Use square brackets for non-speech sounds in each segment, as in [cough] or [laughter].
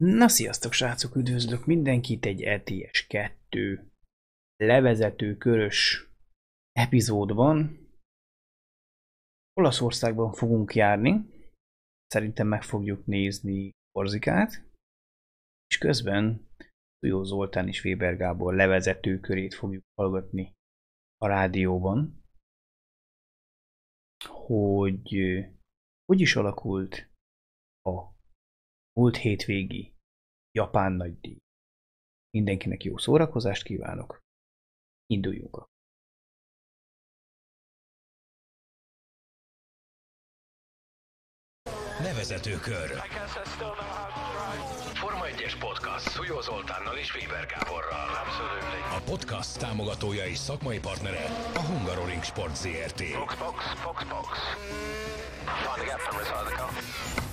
Na sziasztok srácok, üdvözlök mindenkit egy ETS 2 levezető körös epizódban. Olaszországban fogunk járni, szerintem meg fogjuk nézni Korzikát, és közben Jó Zoltán és Weber Gábor levezető körét fogjuk hallgatni a rádióban, hogy hogy is alakult a múlt hétvégi japán nagydíj. Mindenkinek jó szórakozást kívánok. Induljunk a Nevezetőkör. Forma 1-es podcast Szujó Zoltánnal és Weber Gáborral. A podcast támogatója és szakmai partnere a Hungaroring Sport ZRT. Box, box, box. Find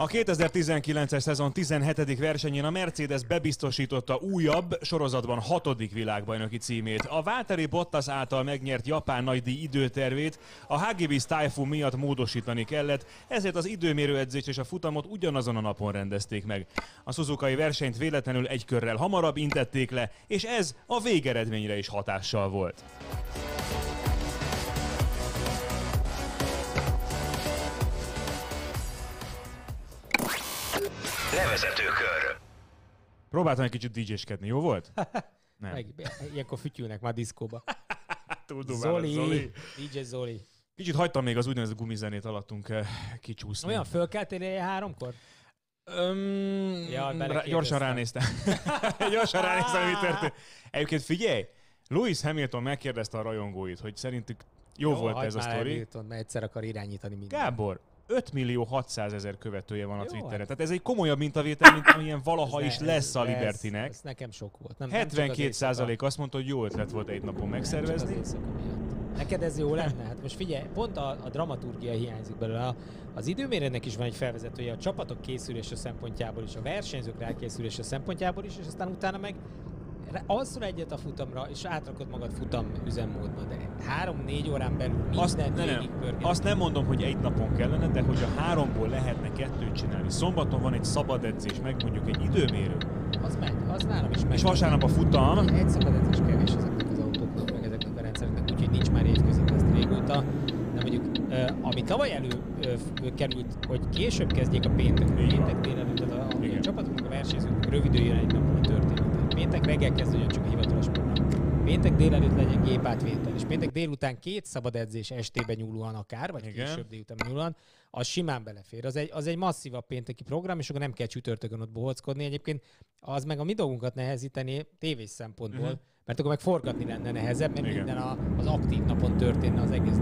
A 2019-es szezon 17. versenyén a Mercedes bebiztosította újabb, sorozatban hatodik világbajnoki címét. A Valtteri Bottas által megnyert japán nagydíj időtervét a HGB Typhoon miatt módosítani kellett, ezért az időmérőedzés és a futamot ugyanazon a napon rendezték meg. A Suzuki versenyt véletlenül egy körrel hamarabb intették le, és ez a végeredményre is hatással volt. Nevezetőkör. Próbáltam egy kicsit DJ-skedni, jó volt? [laughs] Nem. Meg, ilyenkor fütyülnek már diszkóba. [laughs] Túl Zoli, Zoli. DJ Zoli. Kicsit hagytam még az úgynevezett gumizenét alattunk eh, kicsúszni. Olyan fölkeltél ilyen háromkor? Öm, Ja, rá, gyorsan ránéztem. [laughs] gyorsan ránéztem, mi történt. Egyébként figyelj, Lewis Hamilton megkérdezte a rajongóit, hogy szerintük jó, jó volt ez a sztori. Hamilton, mert egyszer akar irányítani mindent. Gábor, 5 millió 600 ezer követője van a Jó, Twitteren. hát. Tehát ez egy komolyabb mintavétel, mint amilyen valaha Ez is ne- lesz a ez- Libertinek. Ez nekem sok volt. Nem, nem csak az 72 éjszaka. százalék azt mondta, hogy jó ötlet volt egy napon megszervezni. Neked ez jó lenne? Hát most figyelj, pont a, a dramaturgia hiányzik belőle. A- Az időmérőnek is van egy felvezetője a csapatok készülése szempontjából is, a versenyzők rákészülése szempontjából is, és aztán utána meg alszol egyet a futamra, és átrakod magad futam üzemmódba, de három-négy órán belül Azt, ne, nem, azt nem mondom, hogy egy napon kellene, de hogy a háromból lehetne kettőt csinálni. Szombaton van egy szabad edzés, meg mondjuk egy időmérő, Az megy, az nálam is megy. és vasárnap a futam, Egy szabad edzés kevés ezeknek az autóknak, meg ezeknek a rendszereknek, úgyhogy nincs már évközött ezt régóta. De mondjuk, ami tavaly elő került, hogy később kezdjék a péntek, péntek délelőtt, a, a, csapatoknak a versenyzőknek rövid jön egy napon. Péntek reggel kezdődjön csak a hivatalos program. Péntek délelőtt legyen gépátvétel, és péntek délután két szabad edzés estébe nyúlóan akár, vagy Igen. később délután nyúlóan, az simán belefér. Az egy, az egy masszívabb pénteki program, és akkor nem kell csütörtökön ott bohockodni. Egyébként az meg a mi dolgunkat nehezíteni tévés szempontból, Mhm. mert akkor meg forgatni lenne nehezebb, mert Igen. minden a, az aktív napon történne az egész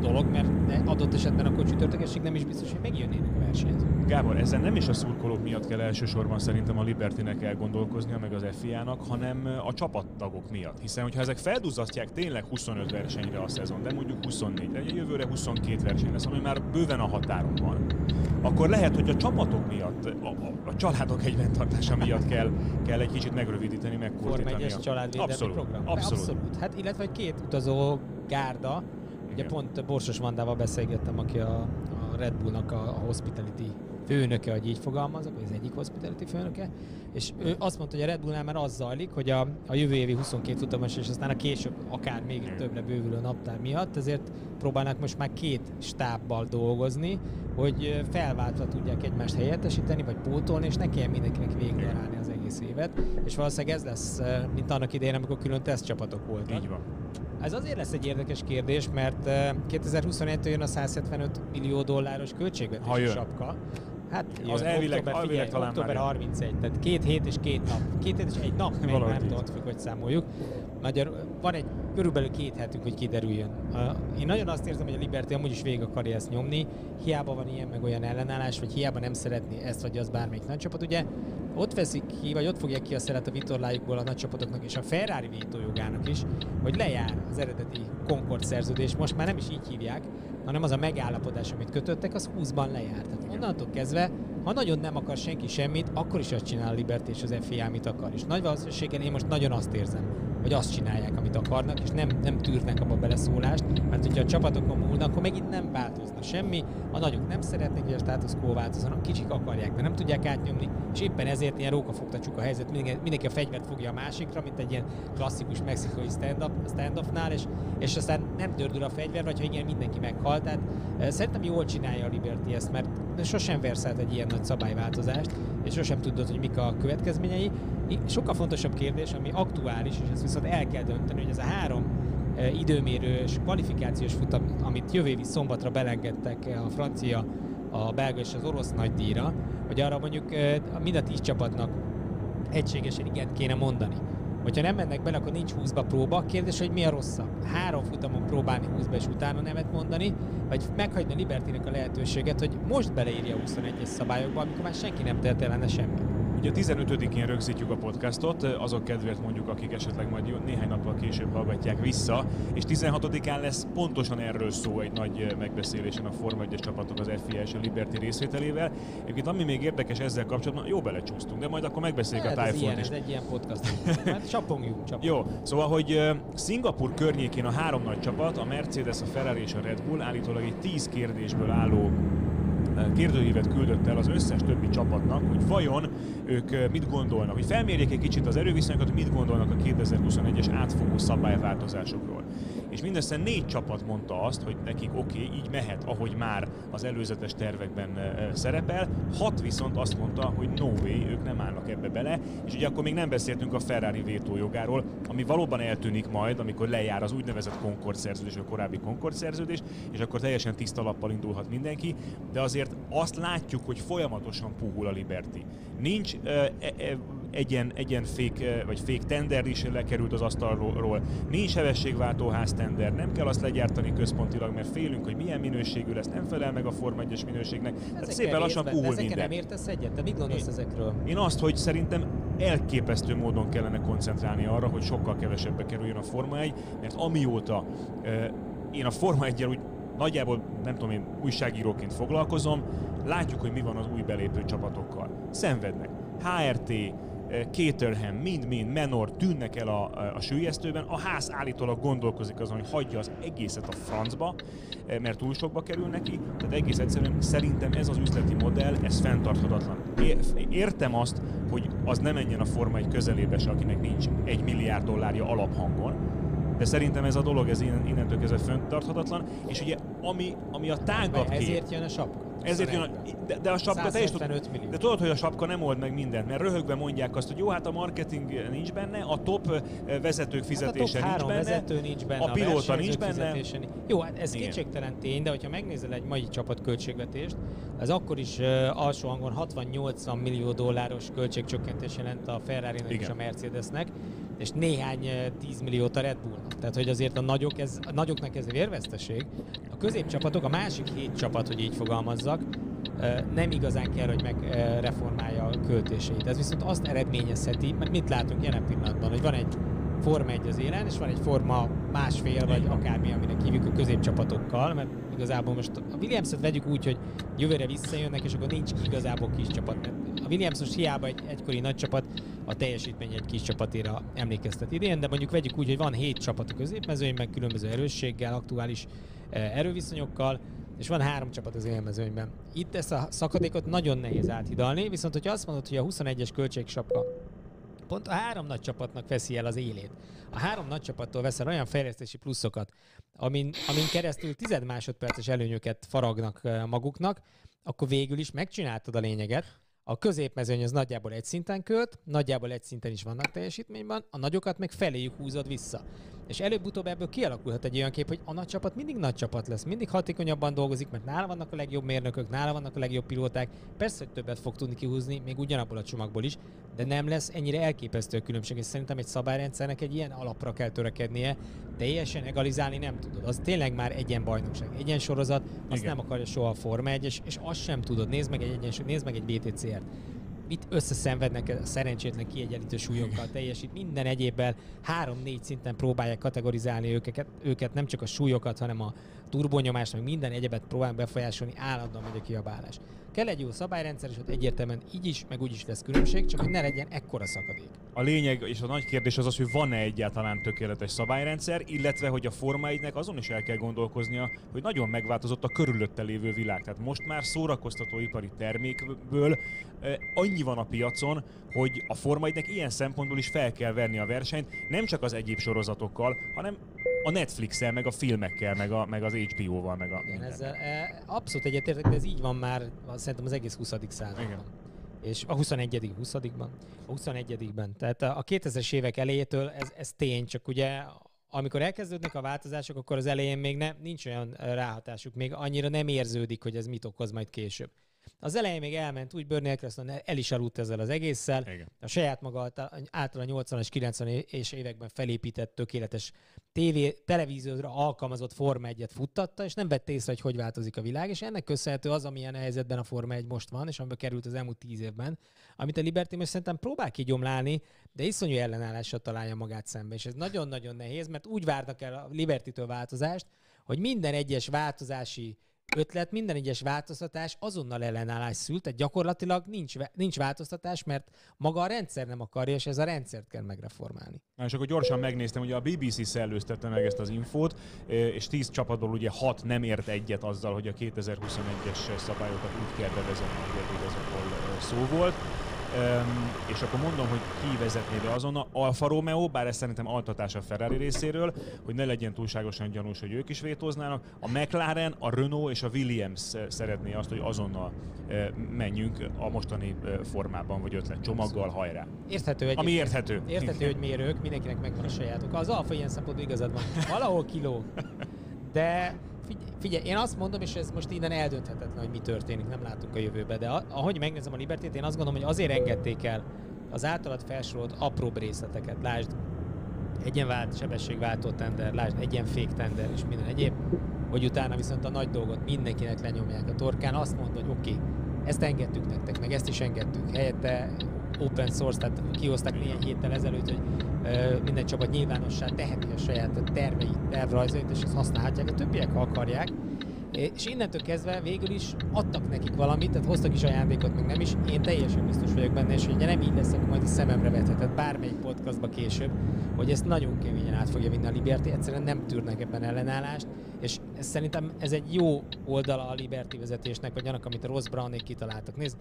dolog, mert adott esetben akkor csütörtökesig nem is biztos, hogy megjönnének a versenyzők. Gábor, ezen nem is a szurkolók miatt kell elsősorban szerintem a Libertinek elgondolkoznia, meg az FIA-nak, hanem a csapattagok miatt. Hiszen, hogyha ezek felduzzasztják tényleg 25 versenyre a szezon, de mondjuk 24, de jövőre 22 verseny lesz, ami már bőven a határon van, akkor lehet, hogy a csapatok miatt, a, a, a családok egybentartása miatt kell, kell egy kicsit megrövidíteni, megkurtítani. 1-es családvédelmi Abszolút, program. abszolút. abszolút. Hát illetve egy két utazó gárda, Ugye pont Borsos Vandával beszélgettem, aki a, a Red Bullnak a, a hospitality főnöke, hogy így fogalmazok, vagy az egyik hospitality főnöke, és ő azt mondta, hogy a Red Bullnál már az zajlik, hogy a, a jövő évi 22 futamos, és aztán a később akár még többre bővülő naptár miatt, ezért próbálnak most már két stábbal dolgozni, hogy felváltva tudják egymást helyettesíteni, vagy pótolni, és ne kelljen mindenkinek végigdarálni az egész évet. És valószínűleg ez lesz, mint annak idején, amikor külön tesztcsapatok voltak. Így van. Ez azért lesz egy érdekes kérdés, mert eh, 2021-től jön a 175 millió dolláros költségvetési sapka. Hát Az jön, elvileg- október, elvileg figyelj, talán október már jön. 31, tehát két hét és két nap. Két hét és egy nap, meg nem tudom, függ, hogy számoljuk. Magyar, van egy körülbelül két hetünk, hogy kiderüljön. Én nagyon azt érzem, hogy a Liberty amúgy is végig akarja ezt nyomni. Hiába van ilyen meg olyan ellenállás, vagy hiába nem szeretné ezt vagy az bármelyik nagy csapat. Ugye ott veszik ki, vagy ott fogják ki a szeret a vitorlájukból a nagy csapatoknak és a Ferrari vétójogának is, hogy lejár az eredeti Concord szerződés. Most már nem is így hívják, hanem az a megállapodás, amit kötöttek, az 20-ban lejárt. Tehát onnantól kezdve, ha nagyon nem akar senki semmit, akkor is azt csinál a Liberty és az FIA, amit akar. És nagy valószínűséggel én most nagyon azt érzem, hogy azt csinálják, amit akarnak, és nem, nem tűrnek abba beleszólást, mert hogyha a csapatokon múlnak, akkor megint nem változna semmi, a nagyok nem szeretnék, hogy a status quo változzon, a kicsik akarják, de nem tudják átnyomni, és éppen ezért ilyen rókafogta a helyzet, mindenki, a fegyvert fogja a másikra, mint egy ilyen klasszikus mexikai stand-up, stand-offnál, és, és aztán nem dördül a fegyver, vagy ha igen, mindenki meghalt. Tehát szerintem jól csinálja a Liberty ezt, mert sosem verszált egy ilyen nagy szabályváltozást, és sosem tudod, hogy mik a következményei. Sokkal fontosabb kérdés, ami aktuális, és ezt viszont el kell dönteni, hogy ez a három időmérős kvalifikációs futam, amit jövő évi szombatra belengedtek a francia, a belga és az orosz nagy díjra, hogy arra mondjuk mind a tíz csapatnak egységesen igent kéne mondani. Hogyha nem mennek bele, akkor nincs 20-ba próba. Kérdés, hogy mi a rosszabb? Három futamon próbálni 20-ba és utána nemet mondani, vagy meghagyni a Libertinek a lehetőséget, hogy most beleírja a 21-es szabályokba, amikor már senki nem telt ellene semmit. Ugye a 15-én rögzítjük a podcastot, azok kedvéért mondjuk, akik esetleg majd néhány nappal később hallgatják vissza, és 16-án lesz pontosan erről szó egy nagy megbeszélésen a Forma 1 csapatok az FIA és a Liberty részvételével. Egyébként ami még érdekes ezzel kapcsolatban, jó belecsúsztunk, de majd akkor megbeszéljük hát, a Typhoon is. Ez egy ilyen podcast. [laughs] Hát csapongjunk, csapongjunk. Jó, szóval, hogy Szingapur környékén a három nagy csapat, a Mercedes, a Ferrari és a Red Bull állítólag egy 10 kérdésből álló kérdőívet küldött el az összes többi csapatnak, hogy vajon ők mit gondolnak, hogy felmérjék egy kicsit az erőviszonyokat, mit gondolnak a 2021-es átfogó szabályváltozásokról. És mindössze négy csapat mondta azt, hogy nekik oké, okay, így mehet, ahogy már az előzetes tervekben szerepel. Hat viszont azt mondta, hogy no way, ők nem állnak ebbe bele, és ugye akkor még nem beszéltünk a Ferrari vétójogáról, ami valóban eltűnik majd, amikor lejár az úgynevezett Concord szerződés, a korábbi Concord szerződés, és akkor teljesen tiszta lappal indulhat mindenki, de azért azt látjuk, hogy folyamatosan puhul a Liberty. Nincs e, e, egyen, egyen fék, vagy fék tender is lekerült az asztalról, nincs sebességváltóház tender, nem kell azt legyártani központilag, mert félünk, hogy milyen minőségű lesz, nem felel meg a Forma 1 minőségnek. Tehát szépen lassan puhul minden. nem értesz egyet? Te mit gondolsz én, ezekről? Én azt, hogy szerintem elképesztő módon kellene koncentrálni arra, hogy sokkal kevesebbe kerüljön a Forma 1, mert amióta uh, én a Forma 1 úgy nagyjából, nem tudom én, újságíróként foglalkozom, látjuk, hogy mi van az új belépő csapatokkal. Szenvednek. HRT, Caterham, mind-mind, Menor tűnnek el a, a sülyeztőben. A ház állítólag gondolkozik azon, hogy hagyja az egészet a francba, mert túl sokba kerül neki. Tehát egész egyszerűen szerintem ez az üzleti modell, ez fenntarthatatlan. Értem azt, hogy az nem menjen a Forma egy közelébe se, akinek nincs egy milliárd dollárja alaphangon, de szerintem ez a dolog ez innentől kezdve fenntarthatatlan, és ugye ami, ami a tágabb kép... Ezért jön a sapka. Ezért jön de, de a sapka te is tudod, de tudod, hogy a sapka nem old meg mindent, mert röhögve mondják azt, hogy jó, hát a marketing nincs benne, a top vezetők fizetése hát a top nincs benne, vezető nincs benne, a pilóta nincs benne. Jó, hát ez Igen. kétségtelen tény, de hogyha megnézel egy mai csapat költségvetést, az akkor is uh, alsó hangon 60-80 millió dolláros költségcsökkentés jelent a ferrari és a Mercedesnek, és néhány 10 milliót a Red Bullnak. Tehát, hogy azért a, nagyok, ez, a nagyoknak ez vérveszteség. A középcsapatok, a másik hét csapat, hogy így fogalmazzak, nem igazán kell, hogy megreformálja a költéseit. Ez viszont azt eredményezheti, mert mit látunk jelen pillanatban, hogy van egy Forma 1 az élen, és van egy Forma másfél, vagy akármi, aminek hívjuk a középcsapatokkal, mert igazából most a Williams-et vegyük úgy, hogy jövőre visszajönnek, és akkor nincs igazából kis csapat. Mert a Williams most hiába egy egykori nagy csapat, a teljesítmény egy kis csapatére emlékeztet idén, de mondjuk vegyük úgy, hogy van hét csapat a középmezőnyben, különböző erősséggel, aktuális erőviszonyokkal, és van három csapat az élmezőnyben. Itt ezt a szakadékot nagyon nehéz áthidalni, viszont hogyha azt mondod, hogy a 21-es költségsapka pont a három nagy csapatnak veszi el az élét. A három nagy csapattól veszel olyan fejlesztési pluszokat, amin, amin keresztül tized másodperces előnyöket faragnak maguknak, akkor végül is megcsináltad a lényeget, a középmezőny az nagyjából egy szinten költ, nagyjából egy szinten is vannak teljesítményben, a nagyokat meg feléjük húzod vissza. És előbb-utóbb ebből kialakulhat egy olyan kép, hogy a nagy csapat mindig nagy csapat lesz, mindig hatékonyabban dolgozik, mert nála vannak a legjobb mérnökök, nála vannak a legjobb pilóták. Persze, hogy többet fog tudni kihúzni, még ugyanabból a csomagból is, de nem lesz ennyire elképesztő a különbség, és szerintem egy szabályrendszernek egy ilyen alapra kell törekednie, teljesen egalizálni nem tudod. Az tényleg már egy ilyen bajnokság, egy ilyen sorozat, azt Igen. nem akarja soha a Forma 1, és, és azt sem tudod. Nézd meg egy egyensúly, nézd meg egy BTCR-t mit összeszenvednek a szerencsétlen kiegyenlítő súlyokkal teljesít, minden egyébben három-négy szinten próbálják kategorizálni őket, őket, nem csak a súlyokat, hanem a turbonyomást, meg minden egyebet próbál befolyásolni, állandóan megy a kiabálás. Kell egy jó szabályrendszer, és ott egyértelműen így is, meg úgy is lesz különbség, csak hogy ne legyen ekkora szakadék. A lényeg és a nagy kérdés az az, hogy van-e egyáltalán tökéletes szabályrendszer, illetve hogy a Forma 1 azon is el kell gondolkoznia, hogy nagyon megváltozott a körülötte lévő világ. Tehát most már szórakoztató ipari termékből eh, annyi van a piacon, hogy a Forma 1 ilyen szempontból is fel kell verni a versenyt, nem csak az egyéb sorozatokkal, hanem a Netflix-el, meg a filmekkel, meg, a, meg az HBO-val, meg a Igen, ezzel e, abszolút egyetértek, de ez így van már szerintem az egész 20. században. Igen. És a 21. 20 -ban, a 21-ben. Tehát a 2000-es évek elejétől ez, ez tény, csak ugye amikor elkezdődnek a változások, akkor az elején még ne, nincs olyan ráhatásuk, még annyira nem érződik, hogy ez mit okoz majd később. Az elején még elment úgy Bernie Eccleston el is aludt ezzel az egésszel. Igen. A saját maga által a 80-as, 90-es években felépített tökéletes TV, televízióra alkalmazott Forma 1-et futtatta, és nem vette észre, hogy hogy változik a világ, és ennek köszönhető az, amilyen helyzetben a Forma 1 most van, és amiben került az elmúlt tíz évben, amit a Liberty most szerintem próbál kigyomlálni, de iszonyú ellenállással találja magát szembe, és ez nagyon-nagyon nehéz, mert úgy várnak el a Liberty-től változást, hogy minden egyes változási ötlet, minden egyes változtatás azonnal ellenállás szült, tehát gyakorlatilag nincs, nincs változtatás, mert maga a rendszer nem akarja, és ez a rendszert kell megreformálni. Na, és akkor gyorsan megnéztem, hogy a BBC szellőztette meg ezt az infót, és 10 csapatból ugye 6 nem ért egyet azzal, hogy a 2021-es szabályokat úgy kell bevezetni, hogy ez szó volt. Um, és akkor mondom, hogy ki vezetné be azon a Alfa Romeo, bár ez szerintem altatás a Ferrari részéről, hogy ne legyen túlságosan gyanús, hogy ők is vétóznának. A McLaren, a Renault és a Williams szeretné azt, hogy azonnal uh, menjünk a mostani uh, formában, vagy ötlet csomaggal, hajrá. Érthető egy. Ami érthető. Érthető, hogy miért ők, mindenkinek megvan a sajátok. Az Alfa ilyen szempontból igazad van. Valahol kiló. [laughs] De Figyelj, figyelj, én azt mondom, és ez most innen eldönthetetlen, hogy mi történik, nem látunk a jövőbe, de ahogy megnézem a Libertét, én azt gondolom, hogy azért engedték el az általad felsorolt apróbb részleteket. Lásd, egyenvált, sebességváltó tender, lásd, egyenfék tender és minden egyéb, hogy utána viszont a nagy dolgot mindenkinek lenyomják a torkán, azt mondod, hogy oké, okay, ezt engedtük nektek, meg ezt is engedtük. Helyette open source, tehát kihozták néhány héttel ezelőtt, hogy minden csapat nyilvánossá teheti a saját terveit, tervrajzait, és ezt használhatják a többiek, ha akarják. És innentől kezdve végül is adtak nekik valamit, tehát hoztak is ajándékot, meg nem is. Én teljesen biztos vagyok benne, és hogy nem így lesz, akkor majd a szememre vethetett bármelyik podcastba később, hogy ezt nagyon keményen át fogja vinni a Liberty, egyszerűen nem tűrnek ebben ellenállást, és ez szerintem ez egy jó oldala a Liberty vezetésnek, vagy annak, amit a Ross Brownék kitaláltak. Nézd,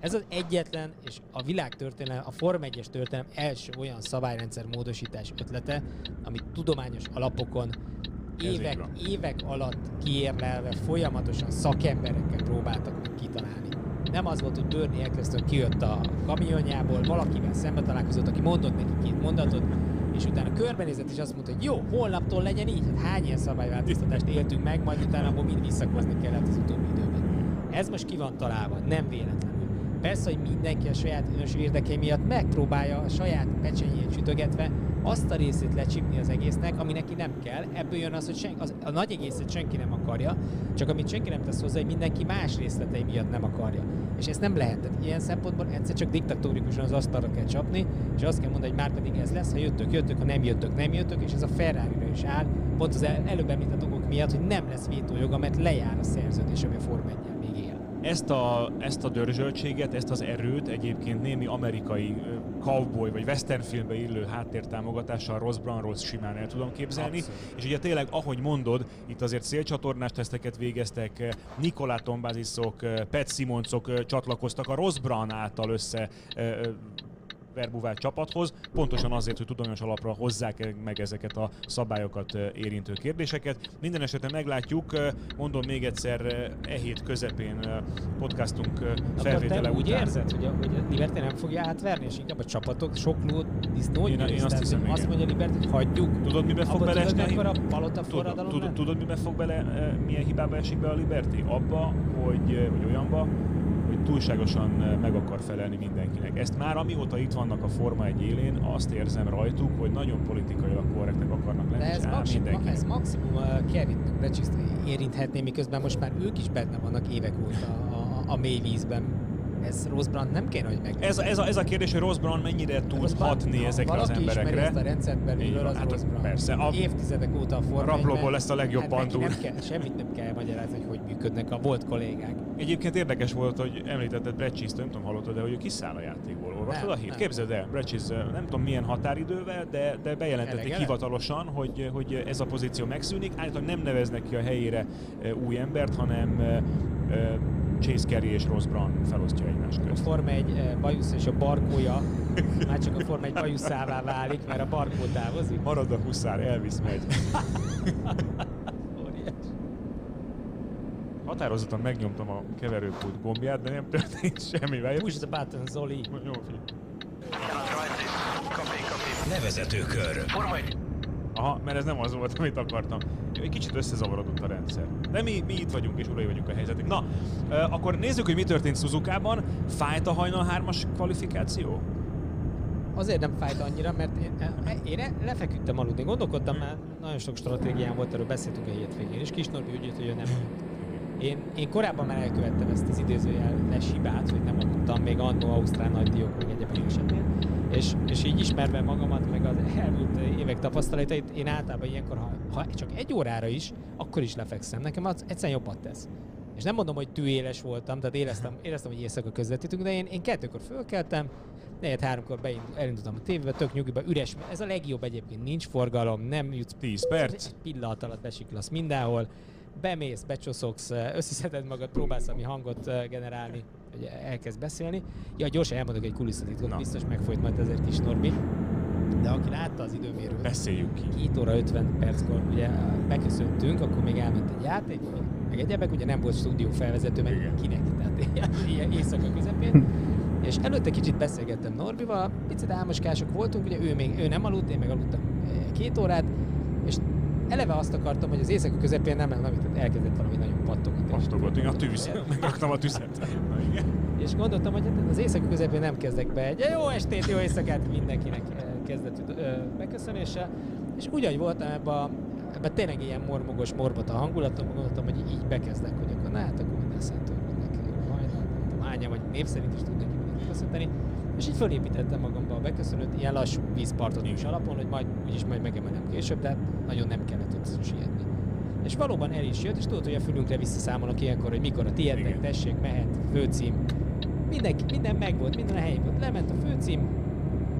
ez az egyetlen, és a világ történelem, a Form 1-es történelem első olyan szabályrendszer módosítás ötlete, amit tudományos alapokon évek, évek alatt kiérlelve folyamatosan szakemberekkel próbáltak kitalálni. Nem az volt, hogy Bernie Eccleston kijött a kamionjából, valakivel szembe találkozott, aki mondott neki két mondatot, és utána körbenézett, és azt mondta, hogy jó, holnaptól legyen így. Hát hány ilyen szabályváltoztatást éltünk meg, majd utána abból mind visszakozni kellett az utóbbi időben. Ez most ki van találva, nem véletlenül. Persze, hogy mindenki a saját önös érdekei miatt megpróbálja a saját pecsenyét sütögetve azt a részét lecsipni az egésznek, ami neki nem kell. Ebből jön az, hogy sen, az, a nagy egészet senki nem akarja, csak amit senki nem tesz hozzá, hogy mindenki más részletei miatt nem akarja. És ezt nem lehet. Tehát ilyen szempontból egyszer csak diktatórikusan az asztalra kell csapni, és azt kell mondani, hogy már pedig ez lesz, ha jöttök, jöttök, ha nem jöttök, nem jöttök, és ez a ferrari is áll, pont az előbb említett okok miatt, hogy nem lesz vétójoga, mert lejár a szerződés, ami a Form 1 még él. Ezt a, ezt a dörzsöltséget, ezt az erőt egyébként némi amerikai cowboy vagy western filmbe illő háttértámogatással Ross Brownról simán el tudom képzelni. Abszolút. És ugye tényleg, ahogy mondod, itt azért szélcsatornás teszteket végeztek, Nikolá Tombázisok, Pat Simonsok csatlakoztak a Ross Brown által össze verbuvált csapathoz, pontosan azért, hogy tudományos alapra hozzák meg ezeket a szabályokat érintő kérdéseket. Minden esetben meglátjuk, mondom még egyszer, e hét közepén podcastunk felvétele Akkor te úgy után. érzed, hogy a, hogy a Liberty nem fogja átverni, és inkább a csapatok sok ló disznó én, én azt hiszem, azt mondja Liberty, hogy hagyjuk. Tudod, mibe fog beleesni? Akkor a palota tudod, tudod, tudod, mibe fog bele, milyen hibába esik be a Liberty? Abba, hogy, vagy olyanba, túlságosan meg akar felelni mindenkinek. Ezt már amióta itt vannak a Forma egy élén, azt érzem rajtuk, hogy nagyon politikailag korrektek akarnak lenni. De ez, maximum, ez maximum a Kevin Becsiszt érinthetné, miközben most már ők is benne vannak évek óta a, a, a mély vízben. ez Rose Brand nem kéne, hogy meg. Ez, ez, a, ez a kérdés, hogy Rose Brown mennyire tud Brand- hatni ha ezekre az emberekre. ezt a rendszert belülről, az hát Rose Brand. persze, a- Évtizedek óta a egyben- lesz a legjobb hát pantúr. Nem kell, semmit nem kell magyarázni, hogy hogy működnek a volt kollégák. Egyébként érdekes volt, hogy említetted Brad Cheese-t, nem tudom, hallottad, de hogy ő kiszáll a játékból. Olvastad a hírt? Képzeld el, Brad Cheese, nem tudom milyen határidővel, de, de bejelentették Elege hivatalosan, hogy, hogy ez a pozíció megszűnik. Állítólag nem neveznek ki a helyére új embert, hanem Chase Carey és Ross Brown felosztja egymás A közt. Forma 1 eh, bajusz és a barkója már csak a Forma 1 bajuszává válik, mert a barkó távozik. Marad a huszár, Elvis megy. [laughs] Határozottan megnyomtam a keverőpult gombját, de nem történt semmivel. Push the button, Zoli. Jó, 1. Aha, mert ez nem az volt, amit akartam. Egy kicsit összezavarodott a rendszer. De mi, mi itt vagyunk és urai vagyunk a helyzetünk. Na, akkor nézzük, hogy mi történt Suzuka-ban. Fájt a hajnal 3-as kvalifikáció? Azért nem fájt annyira, mert én, eh, én lefeküdtem aludni. Gondolkodtam már, nagyon sok stratégiám volt, erről beszéltünk a hétvégén, és Kis Norbi úgy jött, hogy ő nem én, én korábban már elkövettem ezt az idézőjeles hibát, hogy nem aludtam még annó Ausztrál nagydíjok, meg egyébként esetén. És, és így ismerve magamat, meg az elmúlt évek tapasztalatait, én általában ilyenkor, ha, ha csak egy órára is, akkor is lefekszem. Nekem az egyszerűen jobbat tesz. És nem mondom, hogy tűéles voltam, tehát éreztem, éreztem hogy éjszaka közvetítünk, de én, én kettőkor fölkeltem, negyed háromkor beindul, elindultam a tévébe, tök nyugiba, üres, ez a legjobb egyébként, nincs forgalom, nem jutsz 10 perc. egy pillanat alatt besiklasz mindenhol, bemész, becsoszogsz, összeszeded magad, próbálsz ami hangot generálni, hogy elkezd beszélni. Ja, gyorsan elmondok egy kulisszatitkot, Na. biztos megfolyt majd ezért kis Norbi. De aki látta az időmérőt, Beszéljük ki. 2 óra 50 perckor ugye beköszöntünk, akkor még elment egy játék, meg egyebek, ugye nem volt stúdió felvezető, meg Igen. kinek, tehát ilyen [laughs] éjszaka közepén. És előtte kicsit beszélgettem Norbival, picit álmoskások voltunk, ugye ő még ő nem aludt, én meg aludtam két órát, és eleve azt akartam, hogy az éjszaka közepén nem lenne, amit elkezdett valami nagyon pattogatni. Pastogott, a tűz. Megraktam a tüzet. Na, igen. És gondoltam, hogy hát az éjszaka közepén nem kezdek be egy jó estét, jó éjszakát mindenkinek eh, kezdett ö, beköszönéssel. És úgy, ahogy voltam ebben a, ebbe tényleg ilyen mormogos, morbot a hangulatom, gondoltam, hogy így bekezdek, hogy akkor na hát akkor minden szentől mindenki hajnal, hányan vagy név szerint is tud neki mindenki köszönteni. És így fölépítettem magamba a beköszönőt, ilyen lassú vízpartozós alapon, hogy majd úgyis majd megemelem később, de nagyon nem kellett ott sietni. És valóban el is jött, és tudod, hogy a fülünkre visszaszámolok ilyenkor, hogy mikor a tiédnek, tessék, mehet, főcím. Mindenki, minden megvolt, minden a helyén volt. Lement a főcím,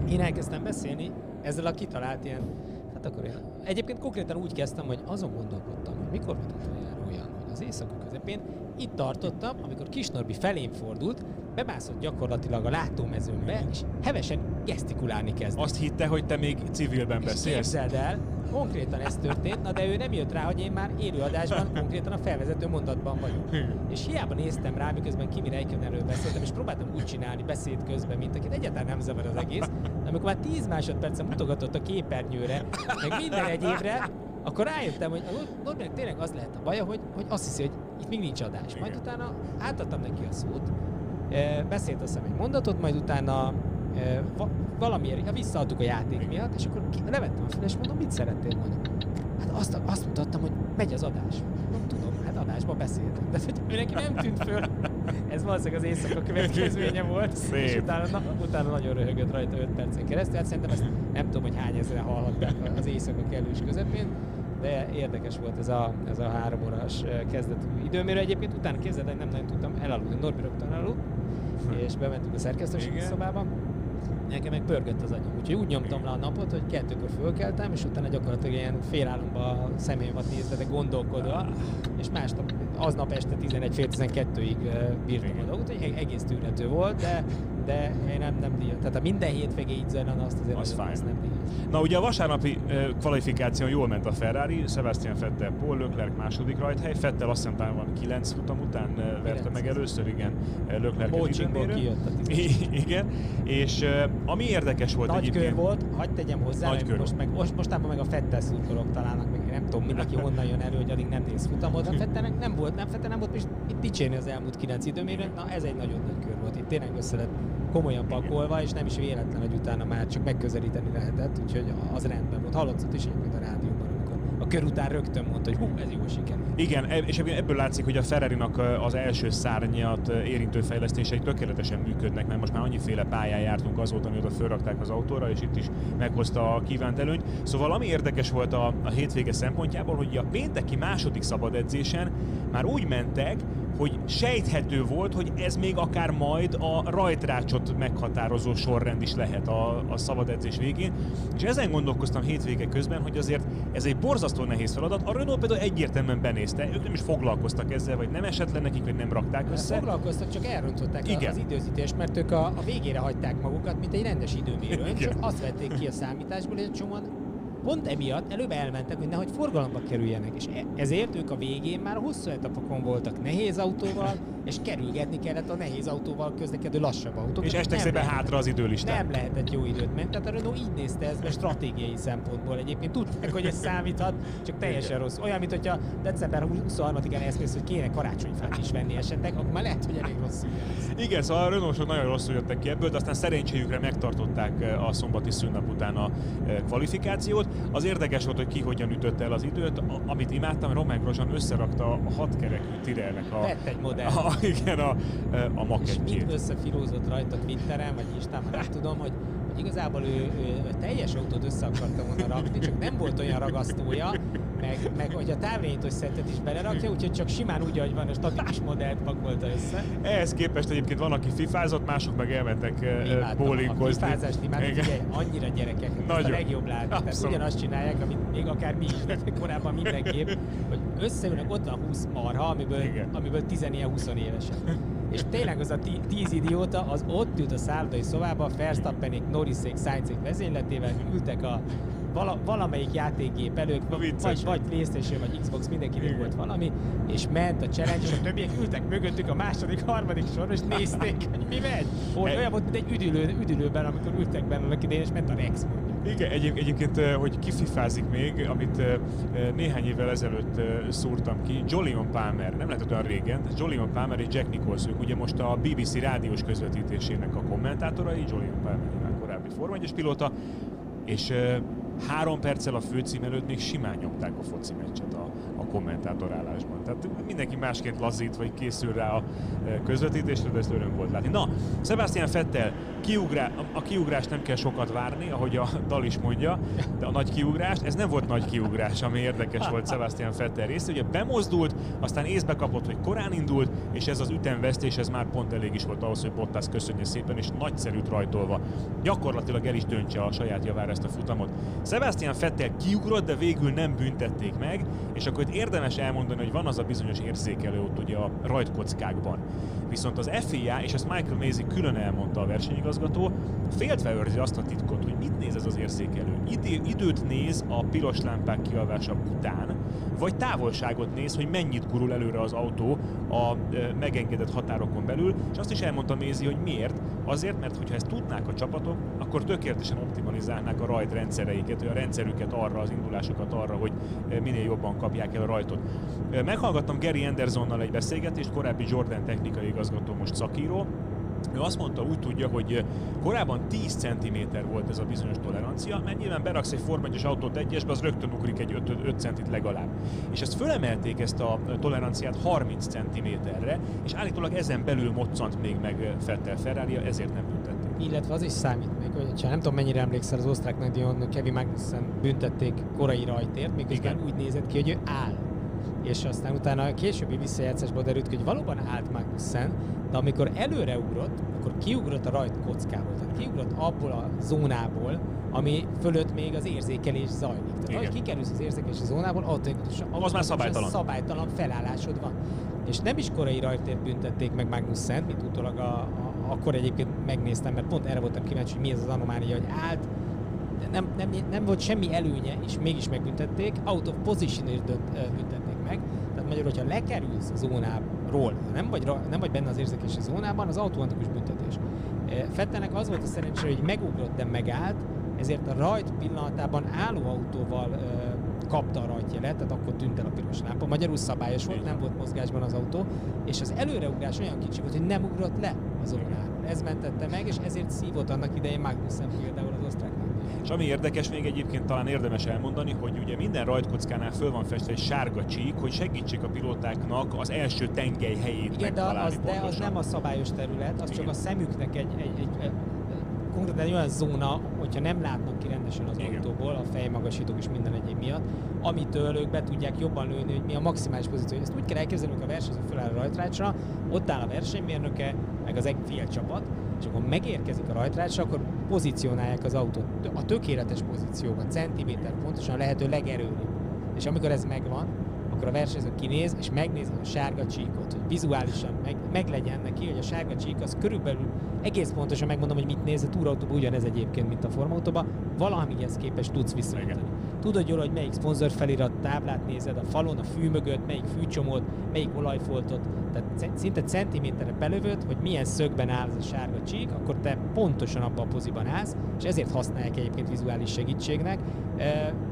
én elkezdtem beszélni ezzel a kitalált ilyen, hát akkor én, egyébként konkrétan úgy kezdtem, hogy azon gondolkodtam, hogy mikor volt utoljára olyan, hogy az éjszaka közepén itt tartottam, amikor Kisnorbi felém fordult, bemászott gyakorlatilag a látómezőmbe, és hevesen gesztikulálni kezdett. Azt hitte, hogy te még civilben És beszélsz. képzeld el, konkrétan ez történt, na de ő nem jött rá, hogy én már élőadásban, konkrétan a felvezető mondatban vagyok. És hiába néztem rá, miközben Kimi Räikkönenről beszéltem, és próbáltam úgy csinálni beszéd közben, mint akit egyáltalán nem zavar az egész, de amikor már 10 másodpercen mutogatott a képernyőre, meg minden egyébre, akkor rájöttem, hogy Norbinek tényleg az lehet a baja, hogy, hogy azt hiszi, hogy itt még nincs adás. Majd utána átadtam neki a szót, beszélt hiszem egy mondatot, majd utána va- valamiért, ja, visszaadtuk a játék miatt, és akkor ki- levettem a fel, és mondom, mit szerettél volna? Hát azt, azt mutattam, hogy megy az adás. Nem tudom, hát adásban beszéltem. De hogy ő neki nem tűnt föl. Ez valószínűleg az éjszaka következménye volt. Szép. És utána, na, utána nagyon röhögött rajta 5 percen keresztül. Hát szerintem ezt nem tudom, hogy hány ezeren hallhatták az éjszaka kellős közepén. De érdekes volt ez a, ez a három órás kezdetű időmérő. Egyébként utána képzeld, el, nem nagyon tudtam elaludni. Norbi rögtön elaludt, [laughs] és bementünk a szerkesztőségi Igen. szobába. Nekem meg pörgött az agyam. Úgyhogy úgy nyomtam le a napot, hogy kettőkor fölkeltem, és utána gyakorlatilag ilyen félálomba a személyemat nézve, de gondolkodva, és másnap, aznap este 11 fél 12-ig bírtam a dolgot, hogy e- egész tűrhető volt, de, de én nem, nem díjat. Tehát a minden hétvégé így zajlan, azt azért Az azt nem díjat. Na ugye a vasárnapi ö, kvalifikáción jól ment a Ferrari, Sebastian Vettel, Paul Leclerc második rajthely, Vettel azt hiszem talán van 9 futam után ö, verte meg először, igen, Leclerc kijött a. Igen, és ö, ami érdekes volt Nagy egyébként... kör volt, hagyd tegyem hozzá, Nagy kör most, meg, most, mostában meg a Fettel szurkolók találnak, meg nem tudom, mindenki honnan jön elő, hogy addig nem néz futamot. A Fettelnek nem volt, nem Fettel nem volt, és itt dicsérni az elmúlt kilenc időmérőt, na ez egy nagyon nagy kör volt. Itt tényleg össze lett komolyan pakolva, és nem is véletlen, hogy utána már csak megközelíteni lehetett, úgyhogy az rendben volt. Hallatszott is egyébként a a kör után rögtön mondta, hogy hú, ez jó siker. Igen, e- és ebből látszik, hogy a ferrari az első szárnyat érintő fejlesztései tökéletesen működnek, mert most már annyiféle pályán jártunk azóta, amióta fölrakták az autóra, és itt is meghozta a kívánt előnyt. Szóval ami érdekes volt a, a hétvége szempontjából, hogy a pénteki második szabad edzésen már úgy mentek, hogy sejthető volt, hogy ez még akár majd a rajtrácsot meghatározó sorrend is lehet a, a szabad edzés végén. És ezen gondolkoztam hétvége közben, hogy azért ez egy borzasztó nehéz feladat. A Renault például egyértelműen benézte, ők nem is foglalkoztak ezzel, vagy nem esett le nekik, vagy nem rakták össze. Foglalkoztak, csak elrontották Igen. az időzítést, mert ők a, a végére hagyták magukat, mint egy rendes időmérő. Csak azt vették ki a számításból, egy csomóan pont emiatt előbb elmentek, hogy nehogy forgalomba kerüljenek, és e- ezért ők a végén már hosszú etapokon voltak nehéz autóval, és kerülgetni kellett a nehéz autóval közlekedő lassabb autók. És estek szépen hátra az időlistán. Nem lehetett jó időt menni, tehát a Renault így nézte ezt, mert stratégiai szempontból egyébként tudták, hogy ez számíthat, csak teljesen rossz. Olyan, mint hogyha december 23-án eszmész, hogy kéne karácsonyfát is venni esetleg, akkor már lehet, hogy elég rossz. Igen, szóval a Renault nagyon rosszul jöttek ki ebből, de aztán szerencséjükre megtartották eh, a szombati szünnap után a eh, kvalifikációt. Az érdekes volt, hogy ki hogyan ütötte el az időt, amit imádtam, Romain Grosjean összerakta a hatkerekű Tirelnek a... Vett egy modell. [laughs] A, igen, a, a makettjét. És mind összefilózott rajta Twitteren, vagy Instán, nem tudom, hogy hogy igazából ő, ő, ő teljes autót össze akarta volna rakni, csak nem volt olyan ragasztója, meg, meg hogy a távirányítós szettet is belerakja, úgyhogy csak simán úgy, hogy van, a stabilis modellt pakolta össze. Ehhez képest egyébként van, aki fifázott, mások meg elmentek bowlingozni. A fifázást imádom, figyelj, annyira gyerekek, Nagyon. a legjobb látni. Tehát ugyanazt csinálják, amit még akár mi is, de korábban mindenképp, hogy összeülnek, ott van 20 marha, amiből, amiből 10 ilyen 20 évesen és tényleg az a tíz idióta az ott ült a szállodai szobába, Verstappenék, Norrisék, Sainzék vezényletével, ültek a vala, valamelyik játékgép előtt, vagy, vagy Playstation, vagy Xbox, mindenkinek volt valami, és ment a challenge, és a többiek ültek mögöttük a második, harmadik sorban, és nézték, hogy mi megy. Olyan volt, mint egy üdülő, üdülőben, amikor ültek benne és ment a Rex. Igen, egyéb, egyébként, hogy kififázik még, amit néhány évvel ezelőtt szúrtam ki, Jolion Palmer, nem lehet olyan régen, Jolion Palmer és Jack Nicholson, ők ugye most a BBC rádiós közvetítésének a kommentátorai, Jolion Palmer nyilván korábbi Forma 1 pilóta, és három perccel a főcím előtt még simán nyomták a foci meccset a kommentátorálásban. Tehát mindenki másként lazít, vagy készül rá a e, közvetítésre, de ezt öröm volt látni. Na, Sebastian Fettel, kiugrá, a kiugrást nem kell sokat várni, ahogy a dal is mondja, de a nagy kiugrást, ez nem volt nagy kiugrás, ami érdekes volt Sebastian Fettel rész. Ugye bemozdult, aztán észbe kapott, hogy korán indult, és ez az ütemvesztés, ez már pont elég is volt ahhoz, hogy Bottas köszönje szépen, és nagyszerűt rajtolva gyakorlatilag el is döntse a saját javára ezt a futamot. Sebastian Fettel kiugrott, de végül nem büntették meg, és akkor itt érdemes elmondani, hogy van az a bizonyos érzékelő ott ugye a rajtkockákban. Viszont az FIA, és ezt Michael Maisie külön elmondta a versenyigazgató, féltve őrzi azt a titkot, hogy mit néz ez az érzékelő. Idő, időt néz a piros lámpák kialvása után, vagy távolságot néz, hogy mennyit gurul előre az autó a e, megengedett határokon belül, és azt is elmondta Mézi, hogy miért. Azért, mert hogyha ezt tudnák a csapatok, akkor tökéletesen optimalizálnák a rajtrendszereiket, a rendszerüket arra, az indulásokat arra, hogy minél jobban kapják el a rajtot. Meghallgattam Gary Andersonnal egy beszélgetést, korábbi Jordan technikai igazgató, most szakíró, ő azt mondta, úgy tudja, hogy korábban 10 cm volt ez a bizonyos tolerancia, mert nyilván beraksz egy Form 1 autót egyesbe, az rögtön ugrik egy 5, 5 centit legalább. És ezt fölemelték ezt a toleranciát 30 cm-re, és állítólag ezen belül moccant még meg Fettel Ferrari, ezért nem büntették. Illetve az is számít még, hogy nem tudom mennyire emlékszel, az osztrák nagydíjon Kevin Magnussen büntették korai rajtért, miközben Igen. úgy nézett ki, hogy ő áll és aztán utána a későbbi visszajátszásban derült ki, hogy valóban állt Magnussen, de amikor előreugrott, akkor kiugrott a rajt kockából, tehát kiugrott abból a zónából, ami fölött még az érzékelés zajlik. Tehát ahogy kikerülsz az érzékelési zónából, automatikusan, az már szabálytalan. szabálytalan felállásod van. És nem is korai rajtért büntették meg Magnussen, mint utólag a, a, akkor egyébként megnéztem, mert pont erre voltam kíváncsi, hogy mi ez az anomália, hogy állt, nem, nem, nem volt semmi előnye, és mégis megbüntették, out of position is büntették meg. Tehát magyarul, hogyha lekerülsz a zónáról, ha nem vagy, nem vagy benne az érzékesi zónában, az automatikus büntetés. Fettelnek az volt a szerencsé, hogy megugrott, de megállt, ezért a rajt pillanatában álló autóval kapta a rajtjelet, tehát akkor tűnt el a piros lámpa. Magyarul szabályos volt, nem volt mozgásban az autó, és az előreugrás olyan kicsi volt, hogy nem ugrott le az zónáról. Ez mentette meg, és ezért szívott annak idején Magnussen például az osztrák És ami érdekes, még egyébként talán érdemes elmondani, hogy ugye minden rajtkockánál föl van festve egy sárga csík, hogy segítsék a pilótáknak az első tengely helyét Igen, de az, de az nem a szabályos terület, az csak Igen. a szemüknek egy, egy, egy, egy konkrétan egy olyan zóna, hogyha nem látnak ki rendesen az Igen. autóból, a fejmagasítók és minden egyéb miatt, amitől ők be tudják jobban lőni, hogy mi a maximális pozíció. Ezt úgy kell elképzelni, hogy a versenyző föláll a rajtrácsra, ott áll a versenymérnöke, meg az egy fél csapat, és akkor megérkezik a rajtrácsra, akkor pozícionálják az autót a tökéletes pozícióban, centiméter pontosan lehető legerőbb. És amikor ez megvan, akkor a versenyző kinéz, és megnézi a sárga csíkot, hogy vizuálisan meg, meg legyen neki, hogy a sárga csík az körülbelül egész pontosan megmondom, hogy mit néz, a túrautóban ugyanez egyébként, mint a formautóban, valamihez képest tudsz viszonyítani. Tudod jól, hogy melyik szponzor felirat táblát nézed, a falon, a fű mögött, melyik fűcsomót, melyik olajfoltot, tehát szinte centiméterre belövöd, hogy milyen szögben áll ez a sárga csík, akkor te pontosan abban a poziban állsz, és ezért használják egyébként vizuális segítségnek.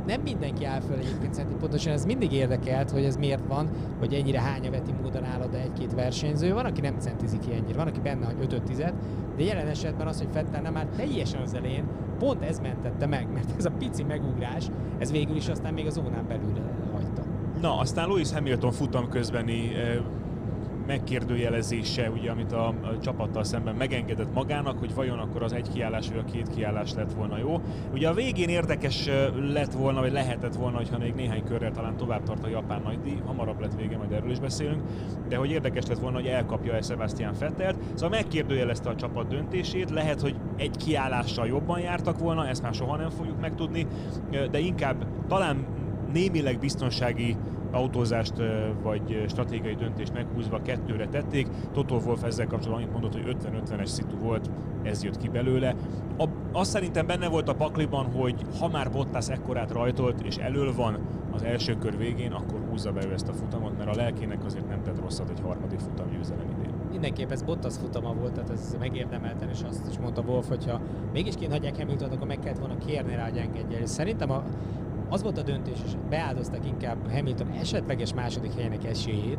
Nem mindenki áll föl egyébként centi pontosan, ez mindig érdekelt, hogy ez miért van, hogy ennyire hányaveti módon áll oda egy-két versenyző. Van, aki nem centizik ki ennyire, van, aki benne hagy 5 10 de jelen esetben az, hogy Fettel nem áll teljesen az elején, pont ez mentette meg, mert ez a pici megugrás, ez végül is aztán még a zónán belül hagyta. Na, aztán Lewis Hamilton futam közbeni eh, megkérdőjelezése, ugye, amit a, a csapattal szemben megengedett magának, hogy vajon akkor az egy kiállás vagy a két kiállás lett volna jó. Ugye a végén érdekes lett volna, vagy lehetett volna, hogyha még néhány körrel talán tovább tart a japán nagydíj, hamarabb lett vége, majd erről is beszélünk, de hogy érdekes lett volna, hogy elkapja-e Sebastian Vettelt. Szóval megkérdőjelezte a csapat döntését, lehet, hogy egy kiállással jobban jártak volna, ezt már soha nem fogjuk megtudni, de inkább talán némileg biztonsági autózást vagy stratégiai döntést meghúzva kettőre tették. Toto Wolff ezzel kapcsolatban annyit mondott, hogy 50-50-es szitu volt, ez jött ki belőle. A, azt szerintem benne volt a pakliban, hogy ha már Bottas ekkorát rajtolt és elől van az első kör végén, akkor húzza be ő ezt a futamot, mert a lelkének azért nem tett rosszat egy harmadik futam győzelem idén. Mindenképp ez Bottas futama volt, tehát ez megérdemelten, és azt is mondta Wolf, hogyha mégis kint hagyják Hamilton, akkor meg kellett volna kérni rá, hogy engedje. szerintem a, az volt a döntés, és beáldozták inkább Hamilton esetleges második helyének esélyét,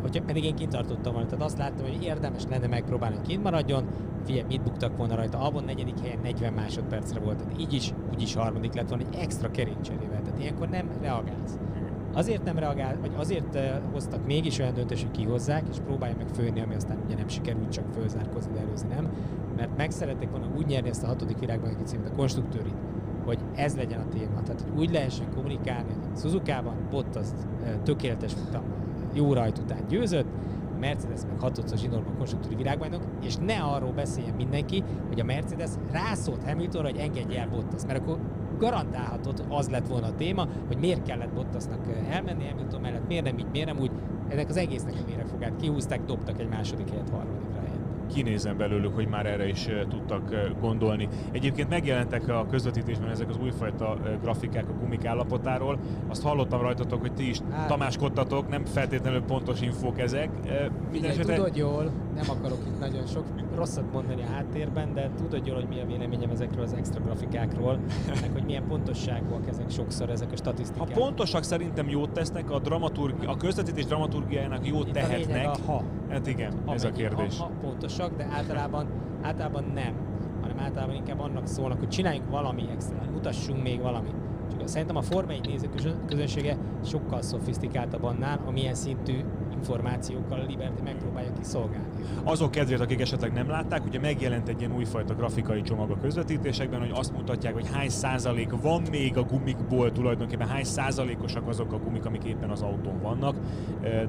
hogyha pedig én kitartottam volna. Tehát azt láttam, hogy érdemes lenne megpróbálni, hogy kint maradjon. Figyelj, mit buktak volna rajta? Abban negyedik helyen 40 másodpercre volt, tehát így is, úgy is harmadik lett volna egy extra kerékcserével. Tehát ilyenkor nem reagálsz. Azért nem reagál, vagy azért hoztak mégis olyan döntést, hogy kihozzák, és próbálja meg főni, ami aztán ugye nem sikerült, csak fölzárkozni, de előzni nem. Mert meg szerették volna úgy nyerni ezt a hatodik világbajnoki címet, a konstruktőrit, hogy ez legyen a téma. Tehát, hogy úgy lehessen kommunikálni, hogy Suzuka-ban Bottas tökéletes futam, jó rajt után győzött, a Mercedes meg hatodszor zsinórban konstruktúri világbajnok, és ne arról beszéljen mindenki, hogy a Mercedes rászólt Hamiltonra, hogy engedje el Bottas, mert akkor garantálhatod, az lett volna a téma, hogy miért kellett Bottasnak elmenni Hamilton mellett, miért nem így, miért nem úgy. Ennek az egésznek a méregfogát kihúzták, dobtak egy második helyet harmadikra helyet. Kinézem belőlük, hogy már erre is tudtak gondolni. Egyébként megjelentek a közvetítésben ezek az újfajta grafikák a gumik állapotáról. Azt hallottam rajtatok, hogy ti is Hát. tamáskodtatok, nem feltétlenül pontos infók ezek. Minden esetre tudod jól, nem akarok itt nagyon sok rosszat mondani a háttérben, de tudod jól, hogy mi a véleményem ezekről az extra grafikákról, meg hogy milyen pontosságúak ezek sokszor, ezek a ha statisztikák. pontosak szerintem jót tesznek, a, dramaturgi, a közvetítés dramaturgiájának jót Itt a lényeg tehetnek. a ha. Hát igen, ez a kérdés. Ha, ha pontosak, de általában, általában nem, hanem általában inkább annak szólnak, hogy csináljunk valami extra, mutassunk még valamit. Csak szerintem a Forma 1 nézőközönsége sokkal szofisztikáltabb annál, amilyen szintű információkkal a Liberty megpróbálja kiszolgálni. Azok kedvéért, akik esetleg nem látták, ugye megjelent egy ilyen újfajta grafikai csomag a közvetítésekben, hogy azt mutatják, hogy hány százalék van még a gumikból tulajdonképpen, hány százalékosak azok a gumik, amik éppen az autón vannak,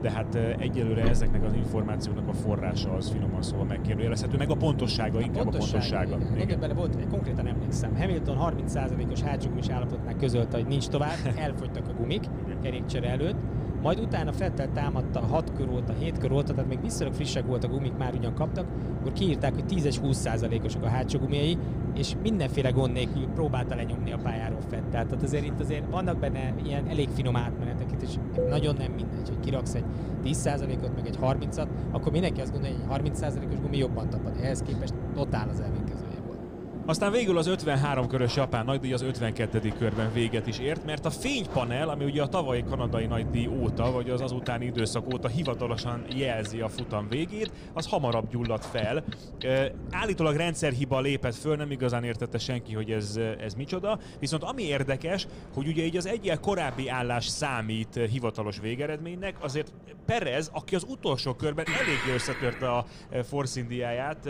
de hát egyelőre ezeknek az információknak a forrása az finoman szóval megkérdőjelezhető, meg a pontossága, inkább a pontossága. igen. Igen. Volt, konkrétan emlékszem, Hamilton 30%-os hátsó gumis állapotnál közölte, hogy nincs tovább, elfogytak a gumik kerékcsere előtt, majd utána Fettel támadta 6 kör óta, 7 kör óta, tehát még viszonylag frissek voltak a gumik, már ugyan kaptak, akkor kiírták, hogy 10 és 20%-osak a hátsó gumiai, és mindenféle gond nélkül próbálta lenyomni a pályáról Fettel. Tehát azért itt azért vannak benne ilyen elég finom átmenetek és nagyon nem mindegy, hogy kiraksz egy 10%-ot, meg egy 30-at, akkor mindenki azt gondolja, hogy egy 30%-os gumi jobban tapad. Ehhez képest totál az volt. Aztán végül az 53 körös japán nagydíj az 52. körben véget is ért, mert a fénypanel, ami ugye a tavalyi kanadai nagydíj óta, vagy az azutáni időszak óta hivatalosan jelzi a futam végét, az hamarabb gyulladt fel. E, állítólag rendszerhiba lépett föl, nem igazán értette senki, hogy ez, ez micsoda. Viszont ami érdekes, hogy ugye így az egyel korábbi állás számít hivatalos végeredménynek, azért Perez, aki az utolsó körben eléggé összetörte a Force Indiáját,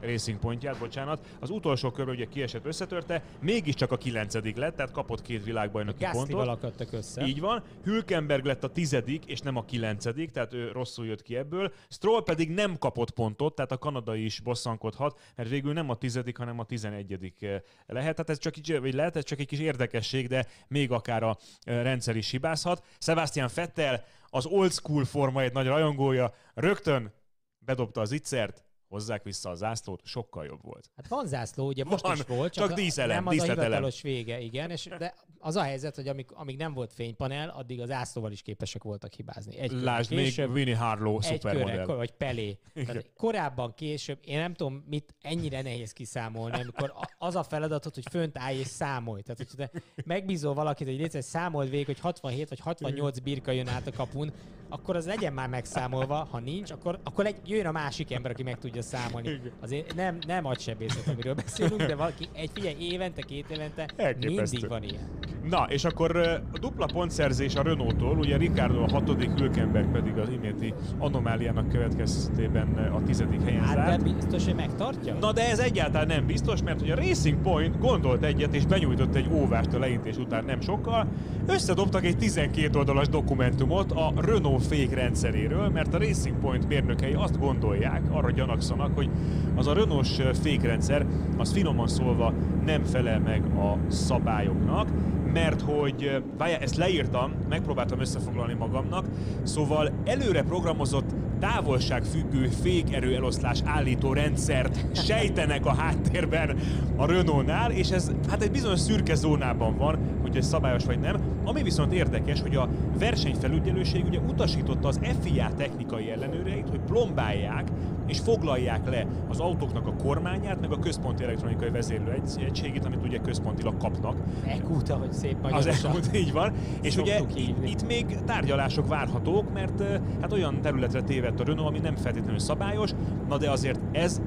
Racing Pointját, bocsánat, az utolsó körben ugye kiesett, összetörte, mégiscsak a kilencedik lett, tehát kapott két világbajnoki pontot. akadtak össze. Így van. Hülkenberg lett a tizedik, és nem a kilencedik, tehát ő rosszul jött ki ebből. Stroll pedig nem kapott pontot, tehát a kanadai is bosszankodhat, mert végül nem a tizedik, hanem a tizenegyedik eh, lehet. Tehát ez csak így, vagy lehet, ez csak egy kis érdekesség, de még akár a eh, rendszer is hibázhat. Sebastian Fettel, az old school forma egy nagy rajongója, rögtön bedobta az ittszert, hozzák vissza a zászlót, sokkal jobb volt. Hát van zászló, ugye most van, is volt, csak, csak díszelem, nem az a hivatalos vége, igen, és de az a helyzet, hogy amíg, amíg nem volt fénypanel, addig az zászlóval is képesek voltak hibázni. Egy Lásd, később, még Winnie Harlow szupermodell. vagy Pelé. Tehát korábban, később, én nem tudom, mit ennyire nehéz kiszámolni, amikor az a feladatot, hogy fönt állj és számolj. Tehát, hogy te megbízol valakit, hogy létezett számold végig, hogy 67 vagy 68 birka jön át a kapun, akkor az legyen már megszámolva, ha nincs, akkor, akkor egy, jöjjön a másik ember, aki meg tudja számolni. Azért nem, nem agysebészet, amiről beszélünk, de valaki, egy figyelj, évente, két évente Elképesztő. mindig van ilyen. Na, és akkor a dupla pontszerzés a Renault-tól, ugye Ricardo a hatodik, Hülkenberg pedig az iménti anomáliának következtében a tizedik helyen hát, zárt. biztos, hogy megtartja? Na de ez egyáltalán nem biztos, mert hogy a Racing Point gondolt egyet és benyújtott egy óvást a leintés után nem sokkal, összedobtak egy 12 oldalas dokumentumot a Renault fék rendszeréről, mert a Racing Point mérnökei azt gondolják, arra gyanakszanak, hogy az a Renault-s fékrendszer, az finoman szólva nem felel meg a szabályoknak, mert hogy, várjál, ezt leírtam, megpróbáltam összefoglalni magamnak, szóval előre programozott távolságfüggő fékerő eloszlás állító rendszert sejtenek a háttérben a Renault-nál, és ez hát egy bizonyos szürke zónában van, hogy ez szabályos vagy nem. Ami viszont érdekes, hogy a versenyfelügyelőség ugye utasította az FIA technikai ellenőreit, hogy plombálják és foglalják le az autóknak a kormányát, meg a központi elektronikai vezérlő egységét, amit ugye központilag kapnak. Ekúta, hogy szép Az Ekút, így van. És ugye itt, itt még tárgyalások várhatók, mert hát olyan területre tévedt a Renault, ami nem feltétlenül szabályos, na de azért ez